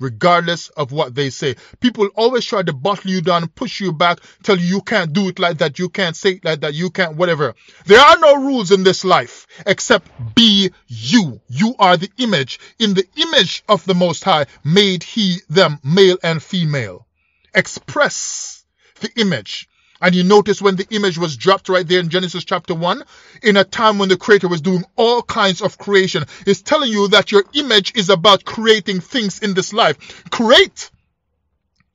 regardless of what they say. People always try to bottle you down, push you back, tell you you can't do it like that, you can't say it like that, you can't whatever. There are no rules in this life except be you. You are the image. In the image of the Most High made he them male and female. Express the image. And you notice when the image was dropped right there in Genesis chapter 1, in a time when the Creator was doing all kinds of creation, is telling you that your image is about creating things in this life. Create!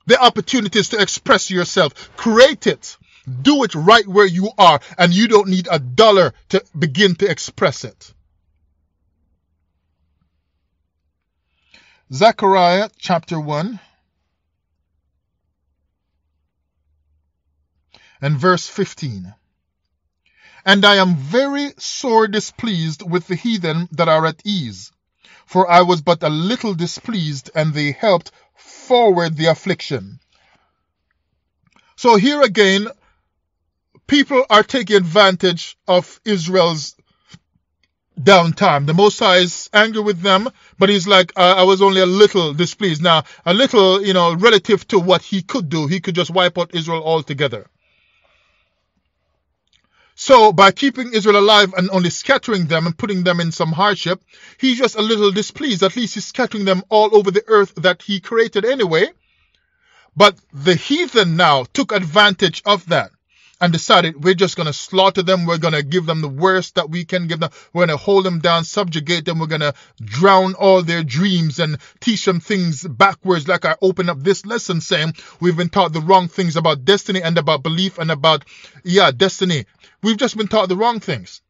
the opportunities to express yourself. Create it. Do it right where you are, and you don't need a dollar to begin to express it. Zechariah chapter 1 and verse 15. And I am very sore displeased with the heathen that are at ease, for I was but a little displeased, and they helped forward the affliction. So here again, people are taking advantage of Israel's downtime. The Most High is angry with them, but he's like, I was only a little displeased. Now, a little, you know, relative to what he could do, he could just wipe out Israel altogether. So, by keeping Israel alive and only scattering them and putting them in some hardship, he's just a little displeased. At least he's scattering them all over the earth that he created anyway. But the heathen now took advantage of that and decided we're just going to slaughter them. We're going to give them the worst that we can give them. We're going to hold them down, subjugate them. We're going to drown all their dreams and teach them things backwards. Like I open up this lesson saying we've been taught the wrong things about destiny and about belief and about, yeah, destiny. We've just been taught the wrong things.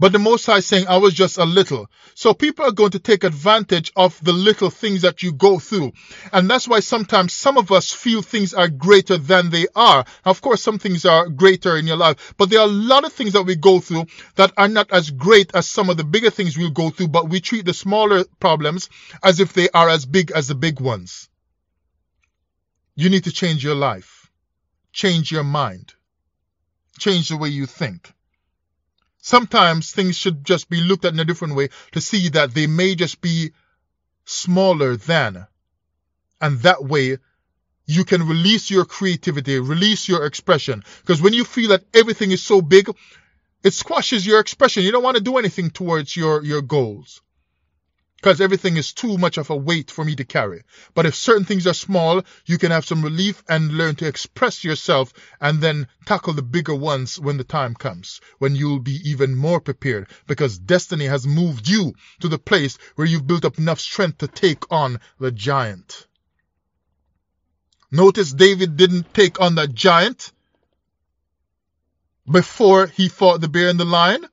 But the Most High is saying, I was just a little. So people are going to take advantage of the little things that you go through. And that's why sometimes some of us feel things are greater than they are. Of course, some things are greater in your life, but there are a lot of things that we go through that are not as great as some of the bigger things we'll go through, but we treat the smaller problems as if they are as big as the big ones. You need to change your life, change your mind, change the way you think. Sometimes things should just be looked at in a different way to see that they may just be smaller than. And that way, you can release your creativity, release your expression. Because when you feel that everything is so big, it squashes your expression. You don't want to do anything towards your, your goals because everything is too much of a weight for me to carry. But if certain things are small, you can have some relief and learn to express yourself and then tackle the bigger ones when the time comes, when you'll be even more prepared because destiny has moved you to the place where you've built up enough strength to take on the giant. Notice David didn't take on the giant before he fought the bear and the lion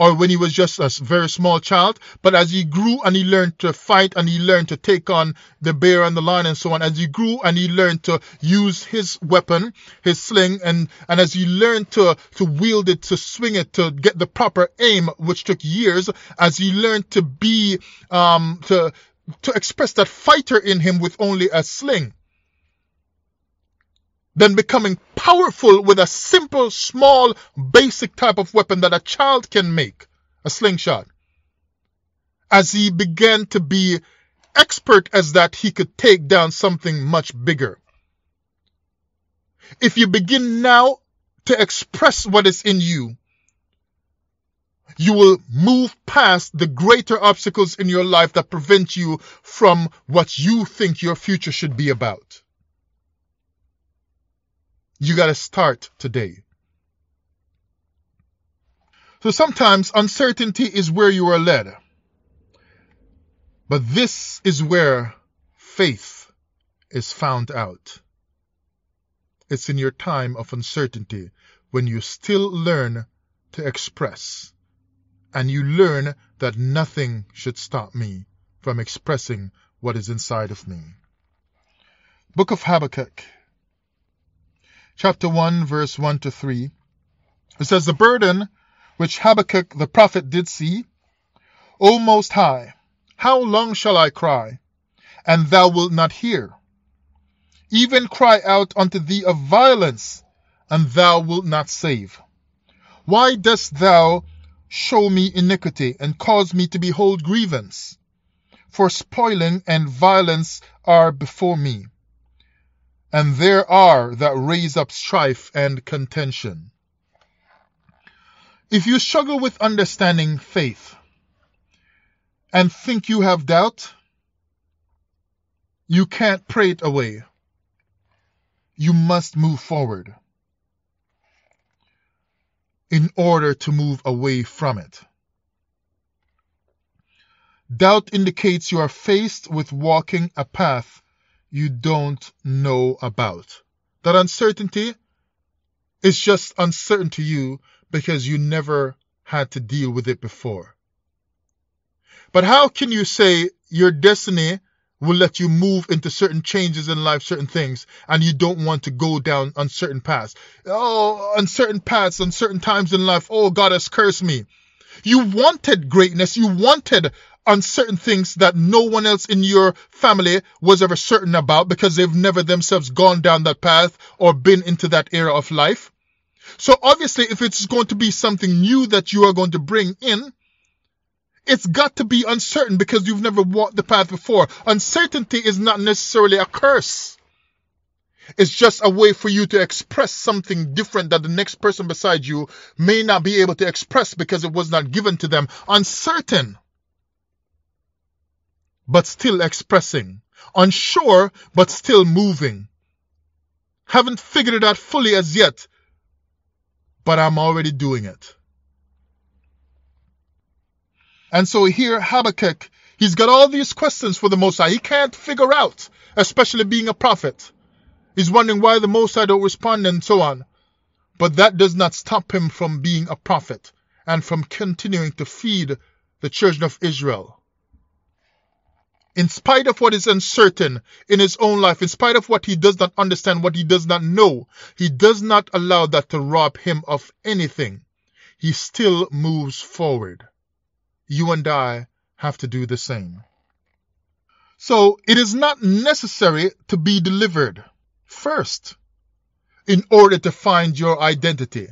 or when he was just a very small child. But as he grew and he learned to fight and he learned to take on the bear and the lion and so on, as he grew and he learned to use his weapon, his sling, and, and as he learned to, to wield it, to swing it, to get the proper aim, which took years, as he learned to be, um, to, to express that fighter in him with only a sling than becoming powerful with a simple, small, basic type of weapon that a child can make a slingshot. As he began to be expert as that, he could take down something much bigger. If you begin now to express what is in you, you will move past the greater obstacles in your life that prevent you from what you think your future should be about. You got to start today. So sometimes uncertainty is where you are led. But this is where faith is found out. It's in your time of uncertainty when you still learn to express and you learn that nothing should stop me from expressing what is inside of me. Book of Habakkuk chapter 1, verse 1 to 3. It says, The burden which Habakkuk the prophet did see, O Most High, how long shall I cry, and thou wilt not hear? Even cry out unto thee of violence, and thou wilt not save. Why dost thou show me iniquity, and cause me to behold grievance? For spoiling and violence are before me and there are that raise up strife and contention. If you struggle with understanding faith and think you have doubt, you can't pray it away. You must move forward in order to move away from it. Doubt indicates you are faced with walking a path you don't know about. That uncertainty is just uncertain to you because you never had to deal with it before. But how can you say your destiny will let you move into certain changes in life, certain things, and you don't want to go down uncertain paths? Oh, uncertain paths, uncertain times in life. Oh, God has cursed me. You wanted greatness. You wanted uncertain things that no one else in your family was ever certain about because they've never themselves gone down that path or been into that era of life. So obviously, if it's going to be something new that you are going to bring in, it's got to be uncertain because you've never walked the path before. Uncertainty is not necessarily a curse. It's just a way for you to express something different that the next person beside you may not be able to express because it was not given to them. Uncertain, but still expressing. Unsure, but still moving. Haven't figured it out fully as yet, but I'm already doing it. And so here, Habakkuk, he's got all these questions for the Most. He can't figure out, especially being a prophet. He's wondering why the Most don't respond and so on. But that does not stop him from being a prophet and from continuing to feed the children of Israel. In spite of what is uncertain in his own life, in spite of what he does not understand, what he does not know, he does not allow that to rob him of anything. He still moves forward you and I have to do the same. So it is not necessary to be delivered first in order to find your identity.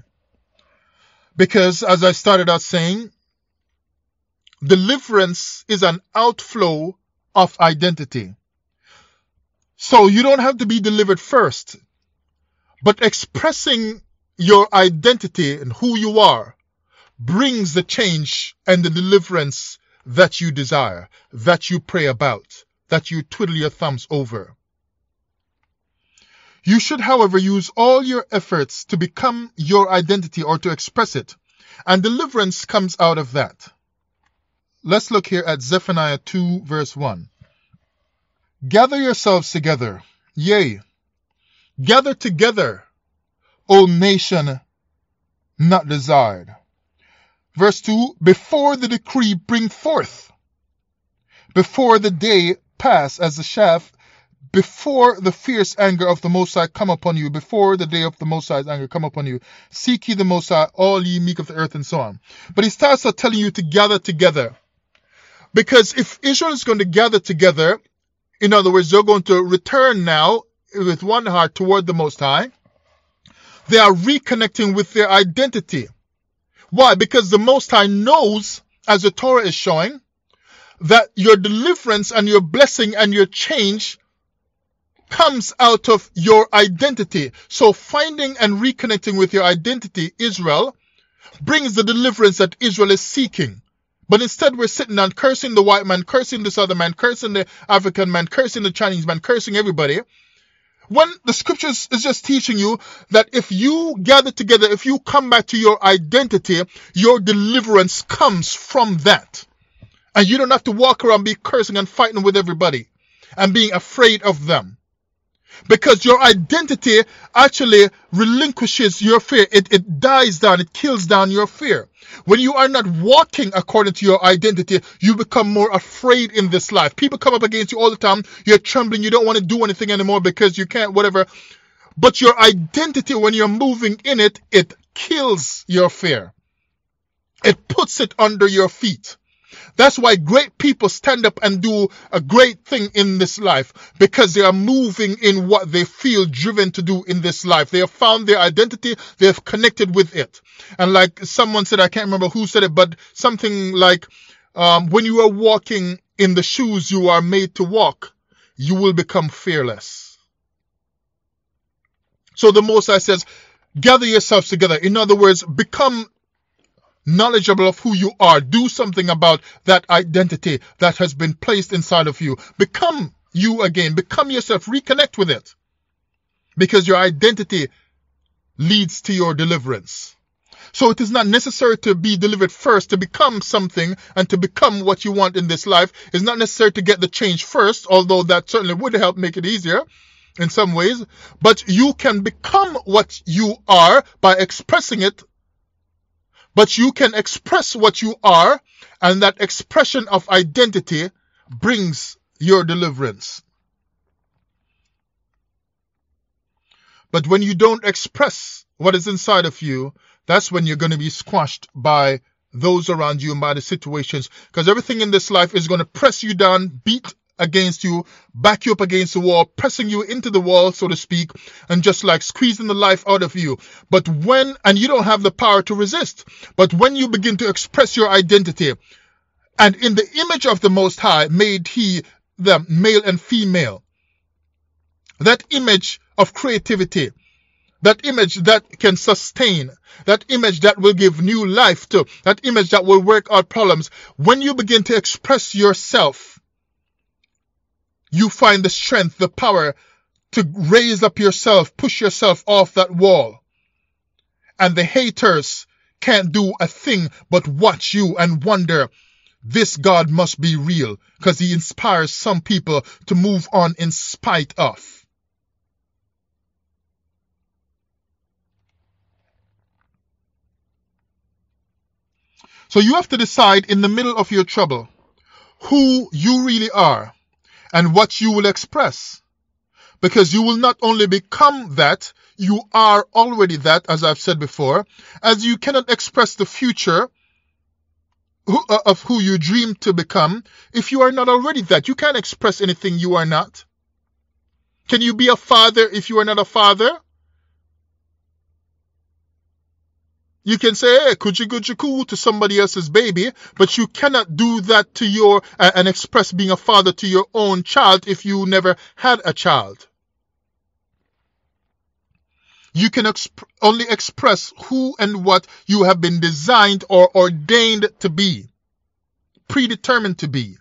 Because as I started out saying, deliverance is an outflow of identity. So you don't have to be delivered first, but expressing your identity and who you are brings the change and the deliverance that you desire, that you pray about, that you twiddle your thumbs over. You should, however, use all your efforts to become your identity or to express it, and deliverance comes out of that. Let's look here at Zephaniah 2, verse 1. Gather yourselves together, yea, gather together, O nation not desired. Verse 2 Before the decree bring forth, before the day pass as the shaft, before the fierce anger of the Most High come upon you, before the day of the Most High's anger come upon you, seek ye the Most High, all ye meek of the earth, and so on. But he starts out telling you to gather together. Because if Israel is going to gather together, in other words, they're going to return now with one heart toward the Most High, they are reconnecting with their identity. Why? Because the Most High knows, as the Torah is showing, that your deliverance and your blessing and your change comes out of your identity. So finding and reconnecting with your identity, Israel, brings the deliverance that Israel is seeking. But instead, we're sitting and cursing the white man, cursing this other man, cursing the African man, cursing the Chinese man, cursing everybody. When the scriptures is just teaching you that if you gather together, if you come back to your identity, your deliverance comes from that. And you don't have to walk around be cursing and fighting with everybody and being afraid of them. Because your identity actually relinquishes your fear. It, it dies down, it kills down your fear. When you are not walking according to your identity, you become more afraid in this life. People come up against you all the time. You're trembling. You don't want to do anything anymore because you can't, whatever. But your identity, when you're moving in it, it kills your fear. It puts it under your feet. That's why great people stand up and do a great thing in this life because they are moving in what they feel driven to do in this life. They have found their identity, they have connected with it. And like someone said, I can't remember who said it, but something like, um, when you are walking in the shoes you are made to walk, you will become fearless. So the Most High says, gather yourselves together. In other words, become knowledgeable of who you are. Do something about that identity that has been placed inside of you. Become you again. Become yourself. Reconnect with it. Because your identity leads to your deliverance. So it is not necessary to be delivered first to become something and to become what you want in this life. It's not necessary to get the change first, although that certainly would help make it easier in some ways. But you can become what you are by expressing it. But you can express what you are, and that expression of identity brings your deliverance. But when you don't express what is inside of you, that's when you're going to be squashed by those around you and by the situations. Because everything in this life is going to press you down, beat against you, back you up against the wall, pressing you into the wall, so to speak, and just like squeezing the life out of you. But when, and you don't have the power to resist, but when you begin to express your identity, and in the image of the Most High made he them male and female, that image of creativity, that image that can sustain, that image that will give new life to, that image that will work out problems. When you begin to express yourself, you find the strength, the power to raise up yourself, push yourself off that wall. And the haters can't do a thing but watch you and wonder, this God must be real because he inspires some people to move on in spite of. So you have to decide in the middle of your trouble who you really are and what you will express. Because you will not only become that, you are already that, as I've said before, as you cannot express the future uh, of who you dream to become if you are not already that. You can't express anything you are not. Can you be a father if you are not a father? You can say, hey, kuji kuji koo to somebody else's baby, but you cannot do that to your, uh, and express being a father to your own child if you never had a child. You can exp only express who and what you have been designed or ordained to be, predetermined to be.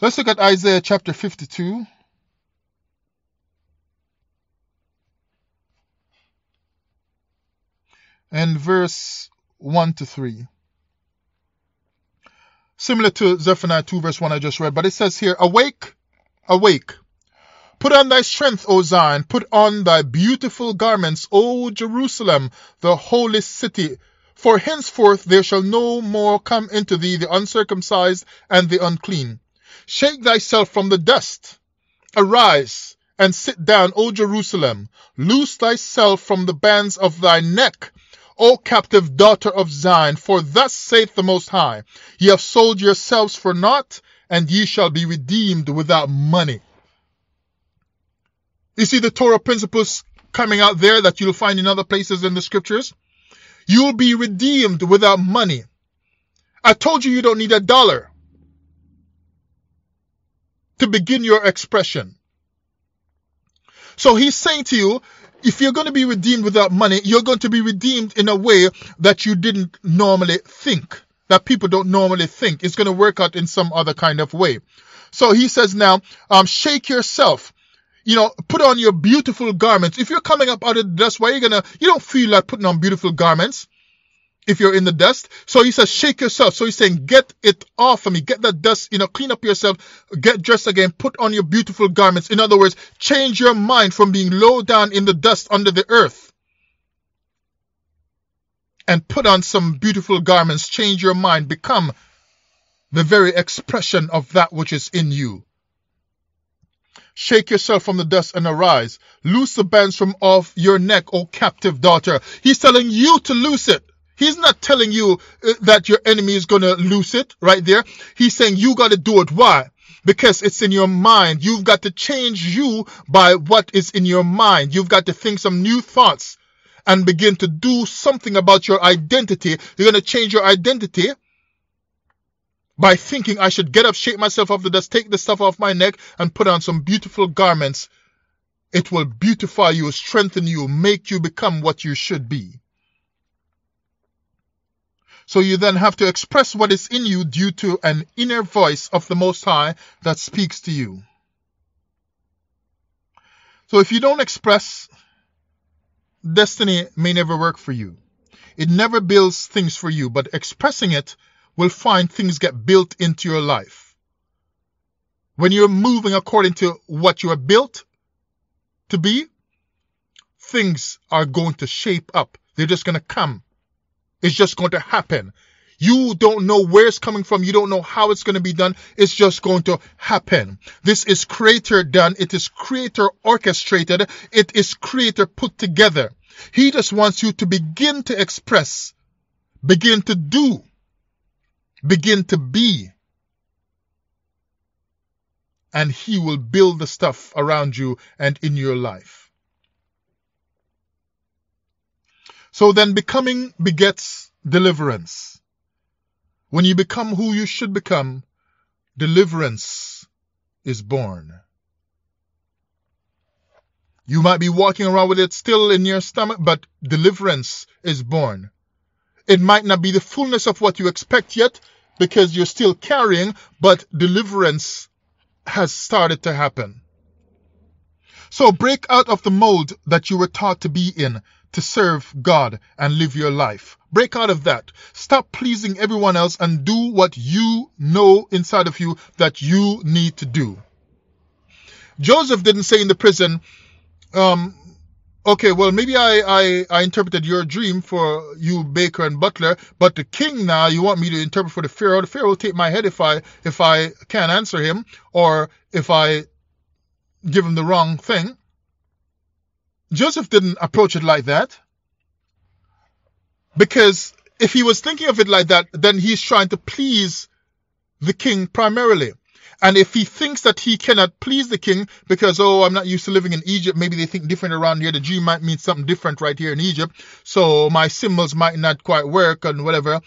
Let's look at Isaiah chapter 52. And verse 1 to 3. Similar to Zephaniah 2 verse 1 I just read, but it says here, Awake, awake. Put on thy strength, O Zion. Put on thy beautiful garments, O Jerusalem, the holy city. For henceforth there shall no more come into thee the uncircumcised and the unclean. Shake thyself from the dust. Arise and sit down, O Jerusalem. Loose thyself from the bands of thy neck O captive daughter of Zion, for thus saith the Most High, Ye have sold yourselves for naught, and ye shall be redeemed without money. You see the Torah principles coming out there that you'll find in other places in the scriptures? You'll be redeemed without money. I told you you don't need a dollar to begin your expression. So he's saying to you, if you're going to be redeemed without money, you're going to be redeemed in a way that you didn't normally think, that people don't normally think. It's going to work out in some other kind of way. So he says now, um, shake yourself. You know, put on your beautiful garments. If you're coming up out of the dust, why are you gonna, you don't feel like putting on beautiful garments if you're in the dust. So he says, shake yourself. So he's saying, get it off of me. Get that dust, you know, clean up yourself, get dressed again, put on your beautiful garments. In other words, change your mind from being low down in the dust under the earth and put on some beautiful garments. Change your mind. Become the very expression of that which is in you. Shake yourself from the dust and arise. Loose the bands from off your neck, O captive daughter. He's telling you to loose it. He's not telling you uh, that your enemy is going to lose it right there. He's saying you got to do it. Why? Because it's in your mind. You've got to change you by what is in your mind. You've got to think some new thoughts and begin to do something about your identity. You're going to change your identity by thinking I should get up, shake myself off the dust, take the stuff off my neck and put on some beautiful garments. It will beautify you, strengthen you, make you become what you should be. So you then have to express what is in you due to an inner voice of the Most High that speaks to you. So if you don't express, destiny may never work for you. It never builds things for you, but expressing it will find things get built into your life. When you're moving according to what you are built to be, things are going to shape up. They're just going to come. It's just going to happen. You don't know where it's coming from. You don't know how it's going to be done. It's just going to happen. This is creator done. It is creator orchestrated. It is creator put together. He just wants you to begin to express, begin to do, begin to be. And he will build the stuff around you and in your life. So then becoming begets deliverance. When you become who you should become, deliverance is born. You might be walking around with it still in your stomach, but deliverance is born. It might not be the fullness of what you expect yet because you're still carrying, but deliverance has started to happen. So break out of the mold that you were taught to be in to serve God and live your life. Break out of that. Stop pleasing everyone else and do what you know inside of you that you need to do. Joseph didn't say in the prison, um, okay, well, maybe I, I, I interpreted your dream for you, baker and butler, but the king now, you want me to interpret for the pharaoh. The pharaoh will take my head if I, if I can't answer him or if I give him the wrong thing. Joseph didn't approach it like that. Because if he was thinking of it like that, then he's trying to please the king primarily. And if he thinks that he cannot please the king because, oh, I'm not used to living in Egypt, maybe they think different around here. The dream might mean something different right here in Egypt. So my symbols might not quite work and whatever.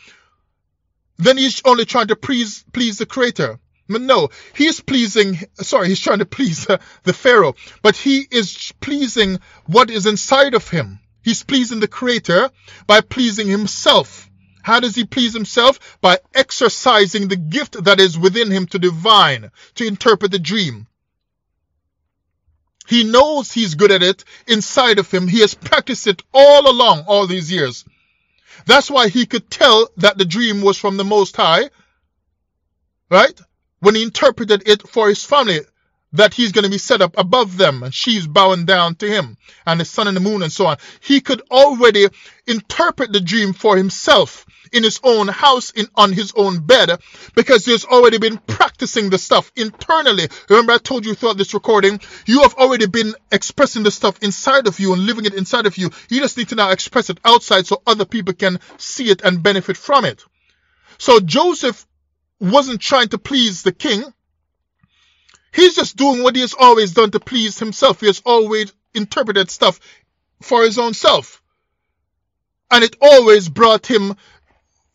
Then he's only trying to please, please the creator. But no, he's pleasing, sorry, he's trying to please uh, the Pharaoh, but he is pleasing what is inside of him. He's pleasing the Creator by pleasing himself. How does he please himself? By exercising the gift that is within him to divine, to interpret the dream. He knows he's good at it inside of him. He has practiced it all along, all these years. That's why he could tell that the dream was from the Most High, right? When he interpreted it for his family, that he's going to be set up above them and she's bowing down to him and the sun and the moon and so on. He could already interpret the dream for himself in his own house, in on his own bed, because he's already been practicing the stuff internally. Remember, I told you throughout this recording, you have already been expressing the stuff inside of you and living it inside of you. You just need to now express it outside so other people can see it and benefit from it. So Joseph wasn't trying to please the king. He's just doing what he has always done to please himself. He has always interpreted stuff for his own self. And it always brought him,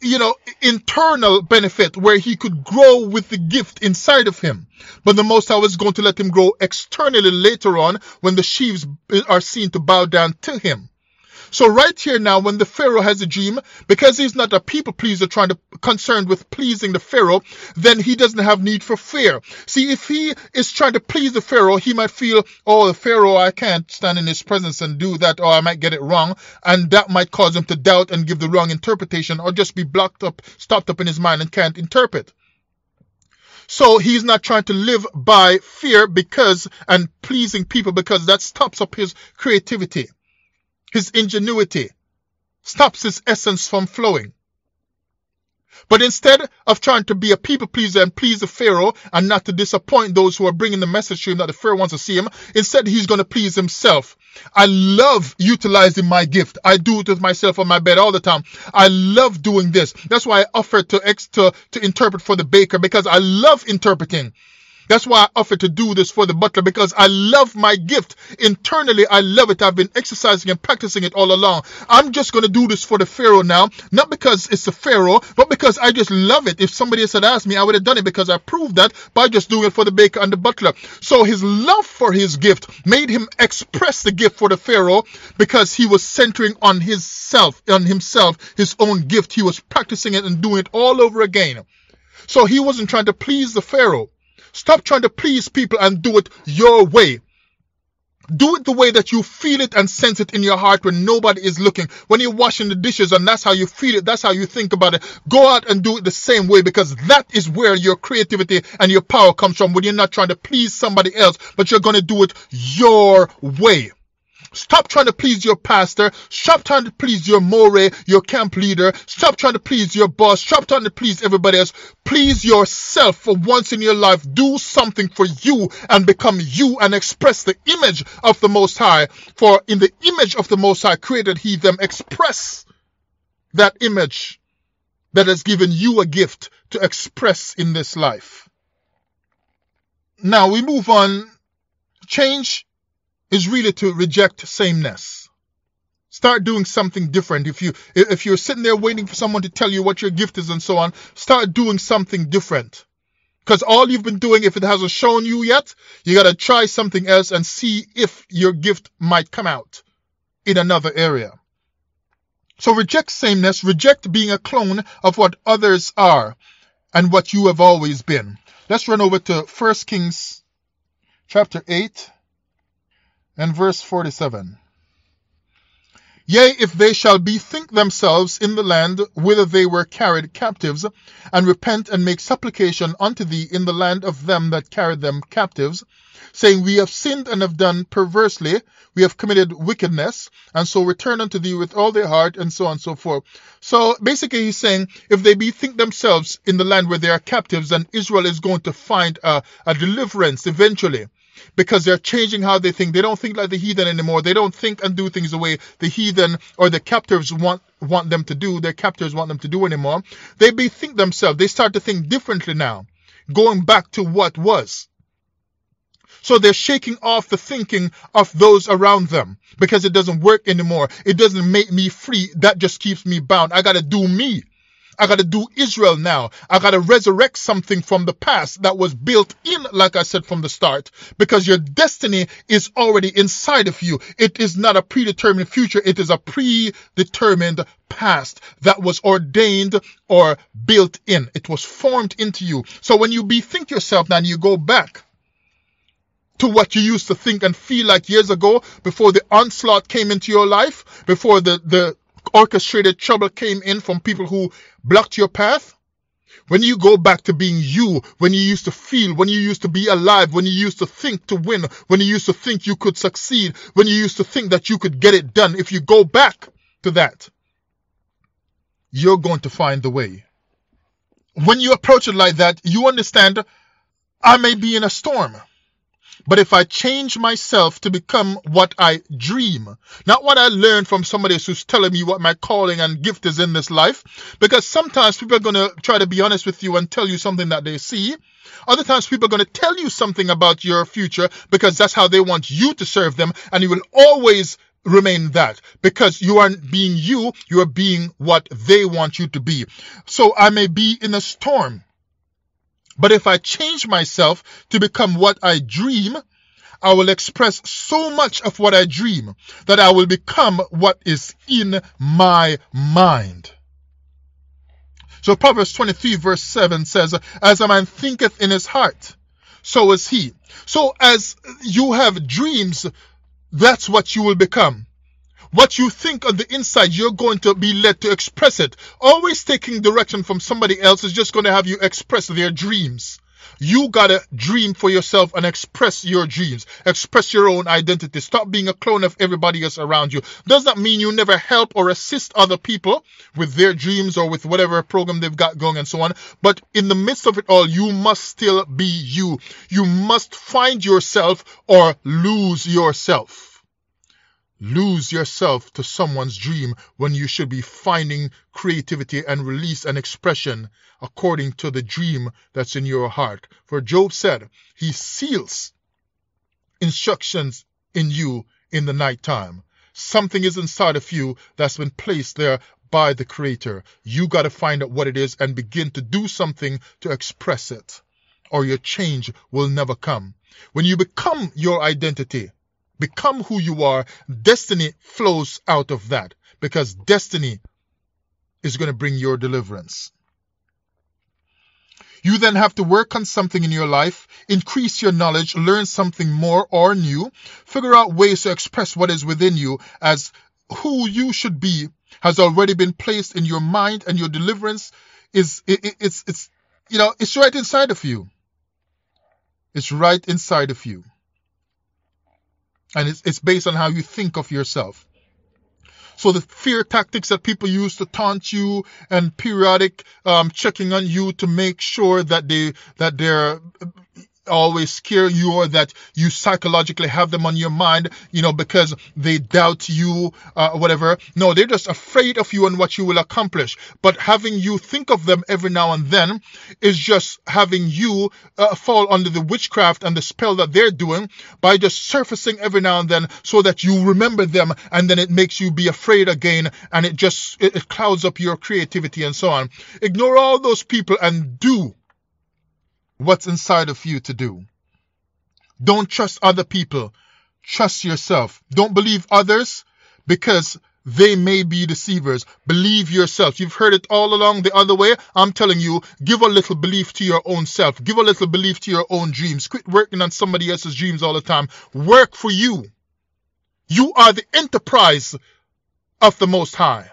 you know, internal benefit where he could grow with the gift inside of him. But the Most High was going to let him grow externally later on when the sheaves are seen to bow down to him. So right here now, when the Pharaoh has a dream, because he's not a people pleaser trying to concerned with pleasing the Pharaoh, then he doesn't have need for fear. See, if he is trying to please the Pharaoh, he might feel, oh, the Pharaoh, I can't stand in his presence and do that, or I might get it wrong, and that might cause him to doubt and give the wrong interpretation, or just be blocked up, stopped up in his mind and can't interpret. So he's not trying to live by fear because and pleasing people because that stops up his creativity his ingenuity, stops his essence from flowing. But instead of trying to be a people pleaser and please the Pharaoh and not to disappoint those who are bringing the message to him that the Pharaoh wants to see him, instead he's going to please himself. I love utilizing my gift. I do it with myself on my bed all the time. I love doing this. That's why I offer to, to, to interpret for the baker because I love interpreting. That's why I offered to do this for the butler because I love my gift. Internally, I love it. I've been exercising and practicing it all along. I'm just going to do this for the Pharaoh now, not because it's the Pharaoh, but because I just love it. If somebody had asked me, I would have done it because I proved that by just doing it for the baker and the butler. So his love for his gift made him express the gift for the Pharaoh because he was centering on his self, on himself, his own gift. He was practicing it and doing it all over again. So he wasn't trying to please the Pharaoh. Stop trying to please people and do it your way. Do it the way that you feel it and sense it in your heart when nobody is looking. When you're washing the dishes and that's how you feel it, that's how you think about it. Go out and do it the same way because that is where your creativity and your power comes from when you're not trying to please somebody else, but you're going to do it your way. Stop trying to please your pastor. Stop trying to please your more, your camp leader. Stop trying to please your boss. Stop trying to please everybody else. Please yourself for once in your life. Do something for you and become you and express the image of the Most High. For in the image of the Most High created He them. Express that image that has given you a gift to express in this life. Now we move on. Change is really to reject sameness. Start doing something different. If you if you're sitting there waiting for someone to tell you what your gift is and so on, start doing something different. Because all you've been doing, if it hasn't shown you yet, you gotta try something else and see if your gift might come out in another area. So reject sameness, reject being a clone of what others are and what you have always been. Let's run over to 1 Kings chapter 8 and verse 47. Yea, if they shall bethink themselves in the land whither they were carried captives, and repent and make supplication unto thee in the land of them that carried them captives, saying, We have sinned and have done perversely, we have committed wickedness, and so return unto thee with all their heart, and so on and so forth. So basically, he's saying, if they bethink themselves in the land where they are captives, then Israel is going to find a, a deliverance eventually because they're changing how they think. They don't think like the heathen anymore. They don't think and do things the way the heathen or the captives want want them to do. Their captors want them to do anymore. They bethink themselves. They start to think differently now, going back to what was. So they're shaking off the thinking of those around them because it doesn't work anymore. It doesn't make me free. That just keeps me bound. I got to do me. I got to do Israel now. I got to resurrect something from the past that was built in, like I said from the start, because your destiny is already inside of you. It is not a predetermined future. It is a predetermined past that was ordained or built in. It was formed into you. So when you bethink yourself now and you go back, to what you used to think and feel like years ago before the onslaught came into your life, before the, the orchestrated trouble came in from people who blocked your path? When you go back to being you, when you used to feel, when you used to be alive, when you used to think to win, when you used to think you could succeed, when you used to think that you could get it done, if you go back to that, you're going to find the way. When you approach it like that, you understand I may be in a storm. But if I change myself to become what I dream, not what I learned from somebody who's telling me what my calling and gift is in this life, because sometimes people are going to try to be honest with you and tell you something that they see. Other times people are going to tell you something about your future because that's how they want you to serve them and you will always remain that because you aren't being you, you are being what they want you to be. So I may be in a storm. But if I change myself to become what I dream, I will express so much of what I dream that I will become what is in my mind. So Proverbs 23 verse 7 says, As a man thinketh in his heart, so is he. So as you have dreams, that's what you will become. What you think on the inside, you're going to be led to express it. Always taking direction from somebody else is just going to have you express their dreams. You gotta dream for yourself and express your dreams. Express your own identity. Stop being a clone of everybody else around you. Does that mean you never help or assist other people with their dreams or with whatever program they've got going and so on. But in the midst of it all, you must still be you. You must find yourself or lose yourself lose yourself to someone's dream when you should be finding creativity and release and expression according to the dream that's in your heart. For Job said, He seals instructions in you in the night time. Something is inside of you that's been placed there by the Creator. You got to find out what it is and begin to do something to express it, or your change will never come. When you become your identity, become who you are, destiny flows out of that because destiny is going to bring your deliverance. You then have to work on something in your life, increase your knowledge, learn something more or new, figure out ways to express what is within you as who you should be has already been placed in your mind and your deliverance is it, it, it's it's you know it's right inside of you. It's right inside of you and it's, it's based on how you think of yourself. So the fear tactics that people use to taunt you and periodic um, checking on you to make sure that they that they're always scare you or that you psychologically have them on your mind, you know, because they doubt you, uh, whatever. No, they're just afraid of you and what you will accomplish. But having you think of them every now and then is just having you uh, fall under the witchcraft and the spell that they're doing by just surfacing every now and then so that you remember them and then it makes you be afraid again and it just it, it clouds up your creativity and so on. Ignore all those people and do what's inside of you to do. Don't trust other people. Trust yourself. Don't believe others because they may be deceivers. Believe yourself. You've heard it all along the other way. I'm telling you, give a little belief to your own self. Give a little belief to your own dreams. Quit working on somebody else's dreams all the time. Work for you. You are the enterprise of the Most High.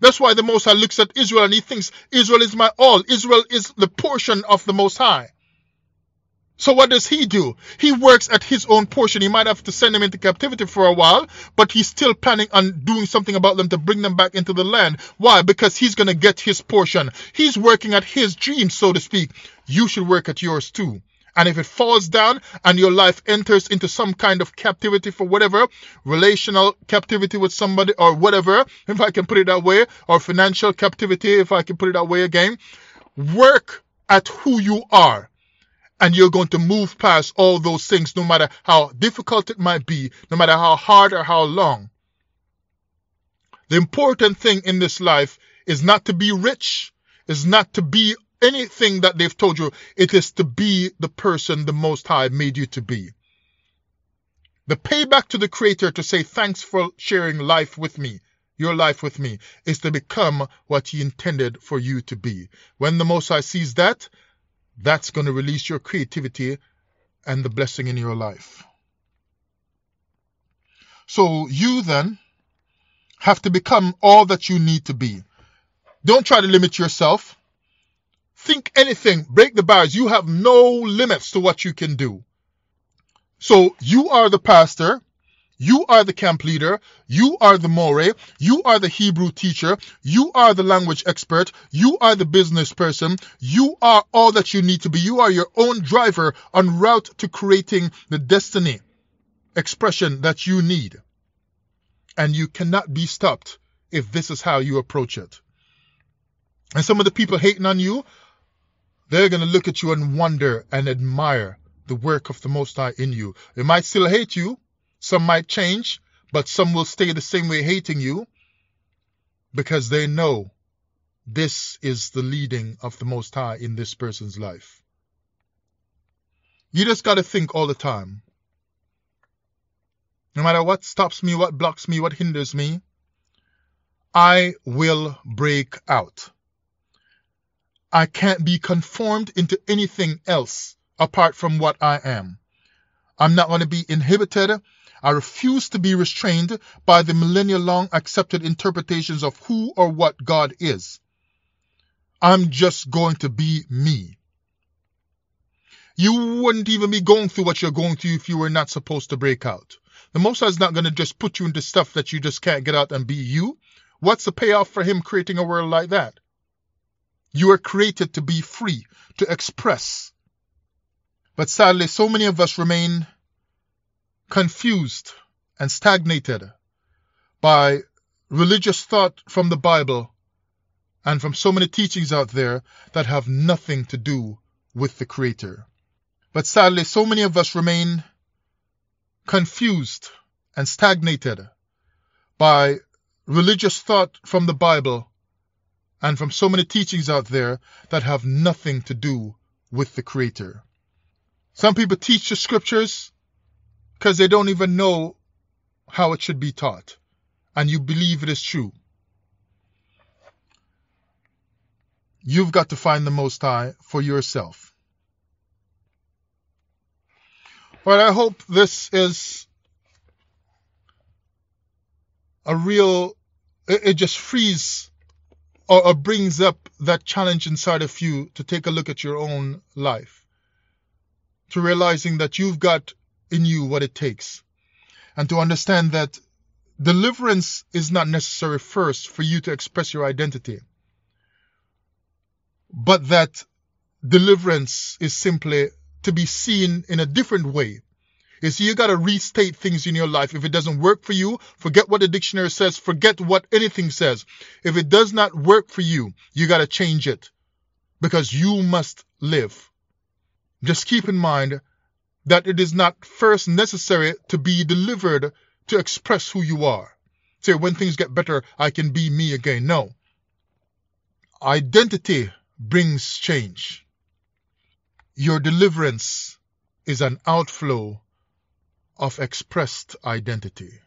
That's why the Most High looks at Israel and he thinks Israel is my all. Israel is the portion of the Most High. So what does he do? He works at his own portion. He might have to send them into captivity for a while, but he's still planning on doing something about them to bring them back into the land. Why? Because he's going to get his portion. He's working at his dream, so to speak. You should work at yours too. And if it falls down and your life enters into some kind of captivity for whatever, relational captivity with somebody or whatever, (laughs) if I can put it that way, or financial captivity, if I can put it that way again, work at who you are and you're going to move past all those things, no matter how difficult it might be, no matter how hard or how long. The important thing in this life is not to be rich, is not to be anything that they've told you. It is to be the person the Most High made you to be. The payback to the Creator to say thanks for sharing life with me, your life with me, is to become what He intended for you to be. When the Most High sees that, that's going to release your creativity and the blessing in your life. So you then have to become all that you need to be. Don't try to limit yourself. Think anything, break the barriers. You have no limits to what you can do. So you are the pastor, you are the camp leader. You are the more. You are the Hebrew teacher. You are the language expert. You are the business person. You are all that you need to be. You are your own driver en route to creating the destiny expression that you need. And you cannot be stopped if this is how you approach it. And some of the people hating on you, they're going to look at you and wonder and admire the work of the Most High in you. They might still hate you, some might change, but some will stay the same way hating you because they know this is the leading of the Most High in this person's life. You just got to think all the time. No matter what stops me, what blocks me, what hinders me, I will break out. I can't be conformed into anything else apart from what I am. I'm not going to be inhibited I refuse to be restrained by the millennia long accepted interpretations of who or what God is. I'm just going to be me. You wouldn't even be going through what you're going through if you were not supposed to break out. The Most High is not going to just put you into stuff that you just can't get out and be you. What's the payoff for Him creating a world like that? You are created to be free, to express. But sadly, so many of us remain confused and stagnated by religious thought from the Bible and from so many teachings out there that have nothing to do with the Creator. But sadly, so many of us remain confused and stagnated by religious thought from the Bible and from so many teachings out there that have nothing to do with the Creator. Some people teach the scriptures because they don't even know how it should be taught, and you believe it is true. You've got to find the Most High for yourself. But I hope this is a real, it, just frees or, or brings up that challenge inside of you to take a look at your own life, to realizing that you've got in you what it takes, and to understand that deliverance is not necessary first for you to express your identity, but that deliverance is simply to be seen in a different way. You see, you got to restate things in your life. If it doesn't work for you, forget what the dictionary says, forget what anything says. If it does not work for you, you got to change it because you must live. Just keep in mind that it is not first necessary to be delivered to express who you are. Say, when things get better, I can be me again. No. Identity brings change. Your deliverance is an outflow of expressed identity.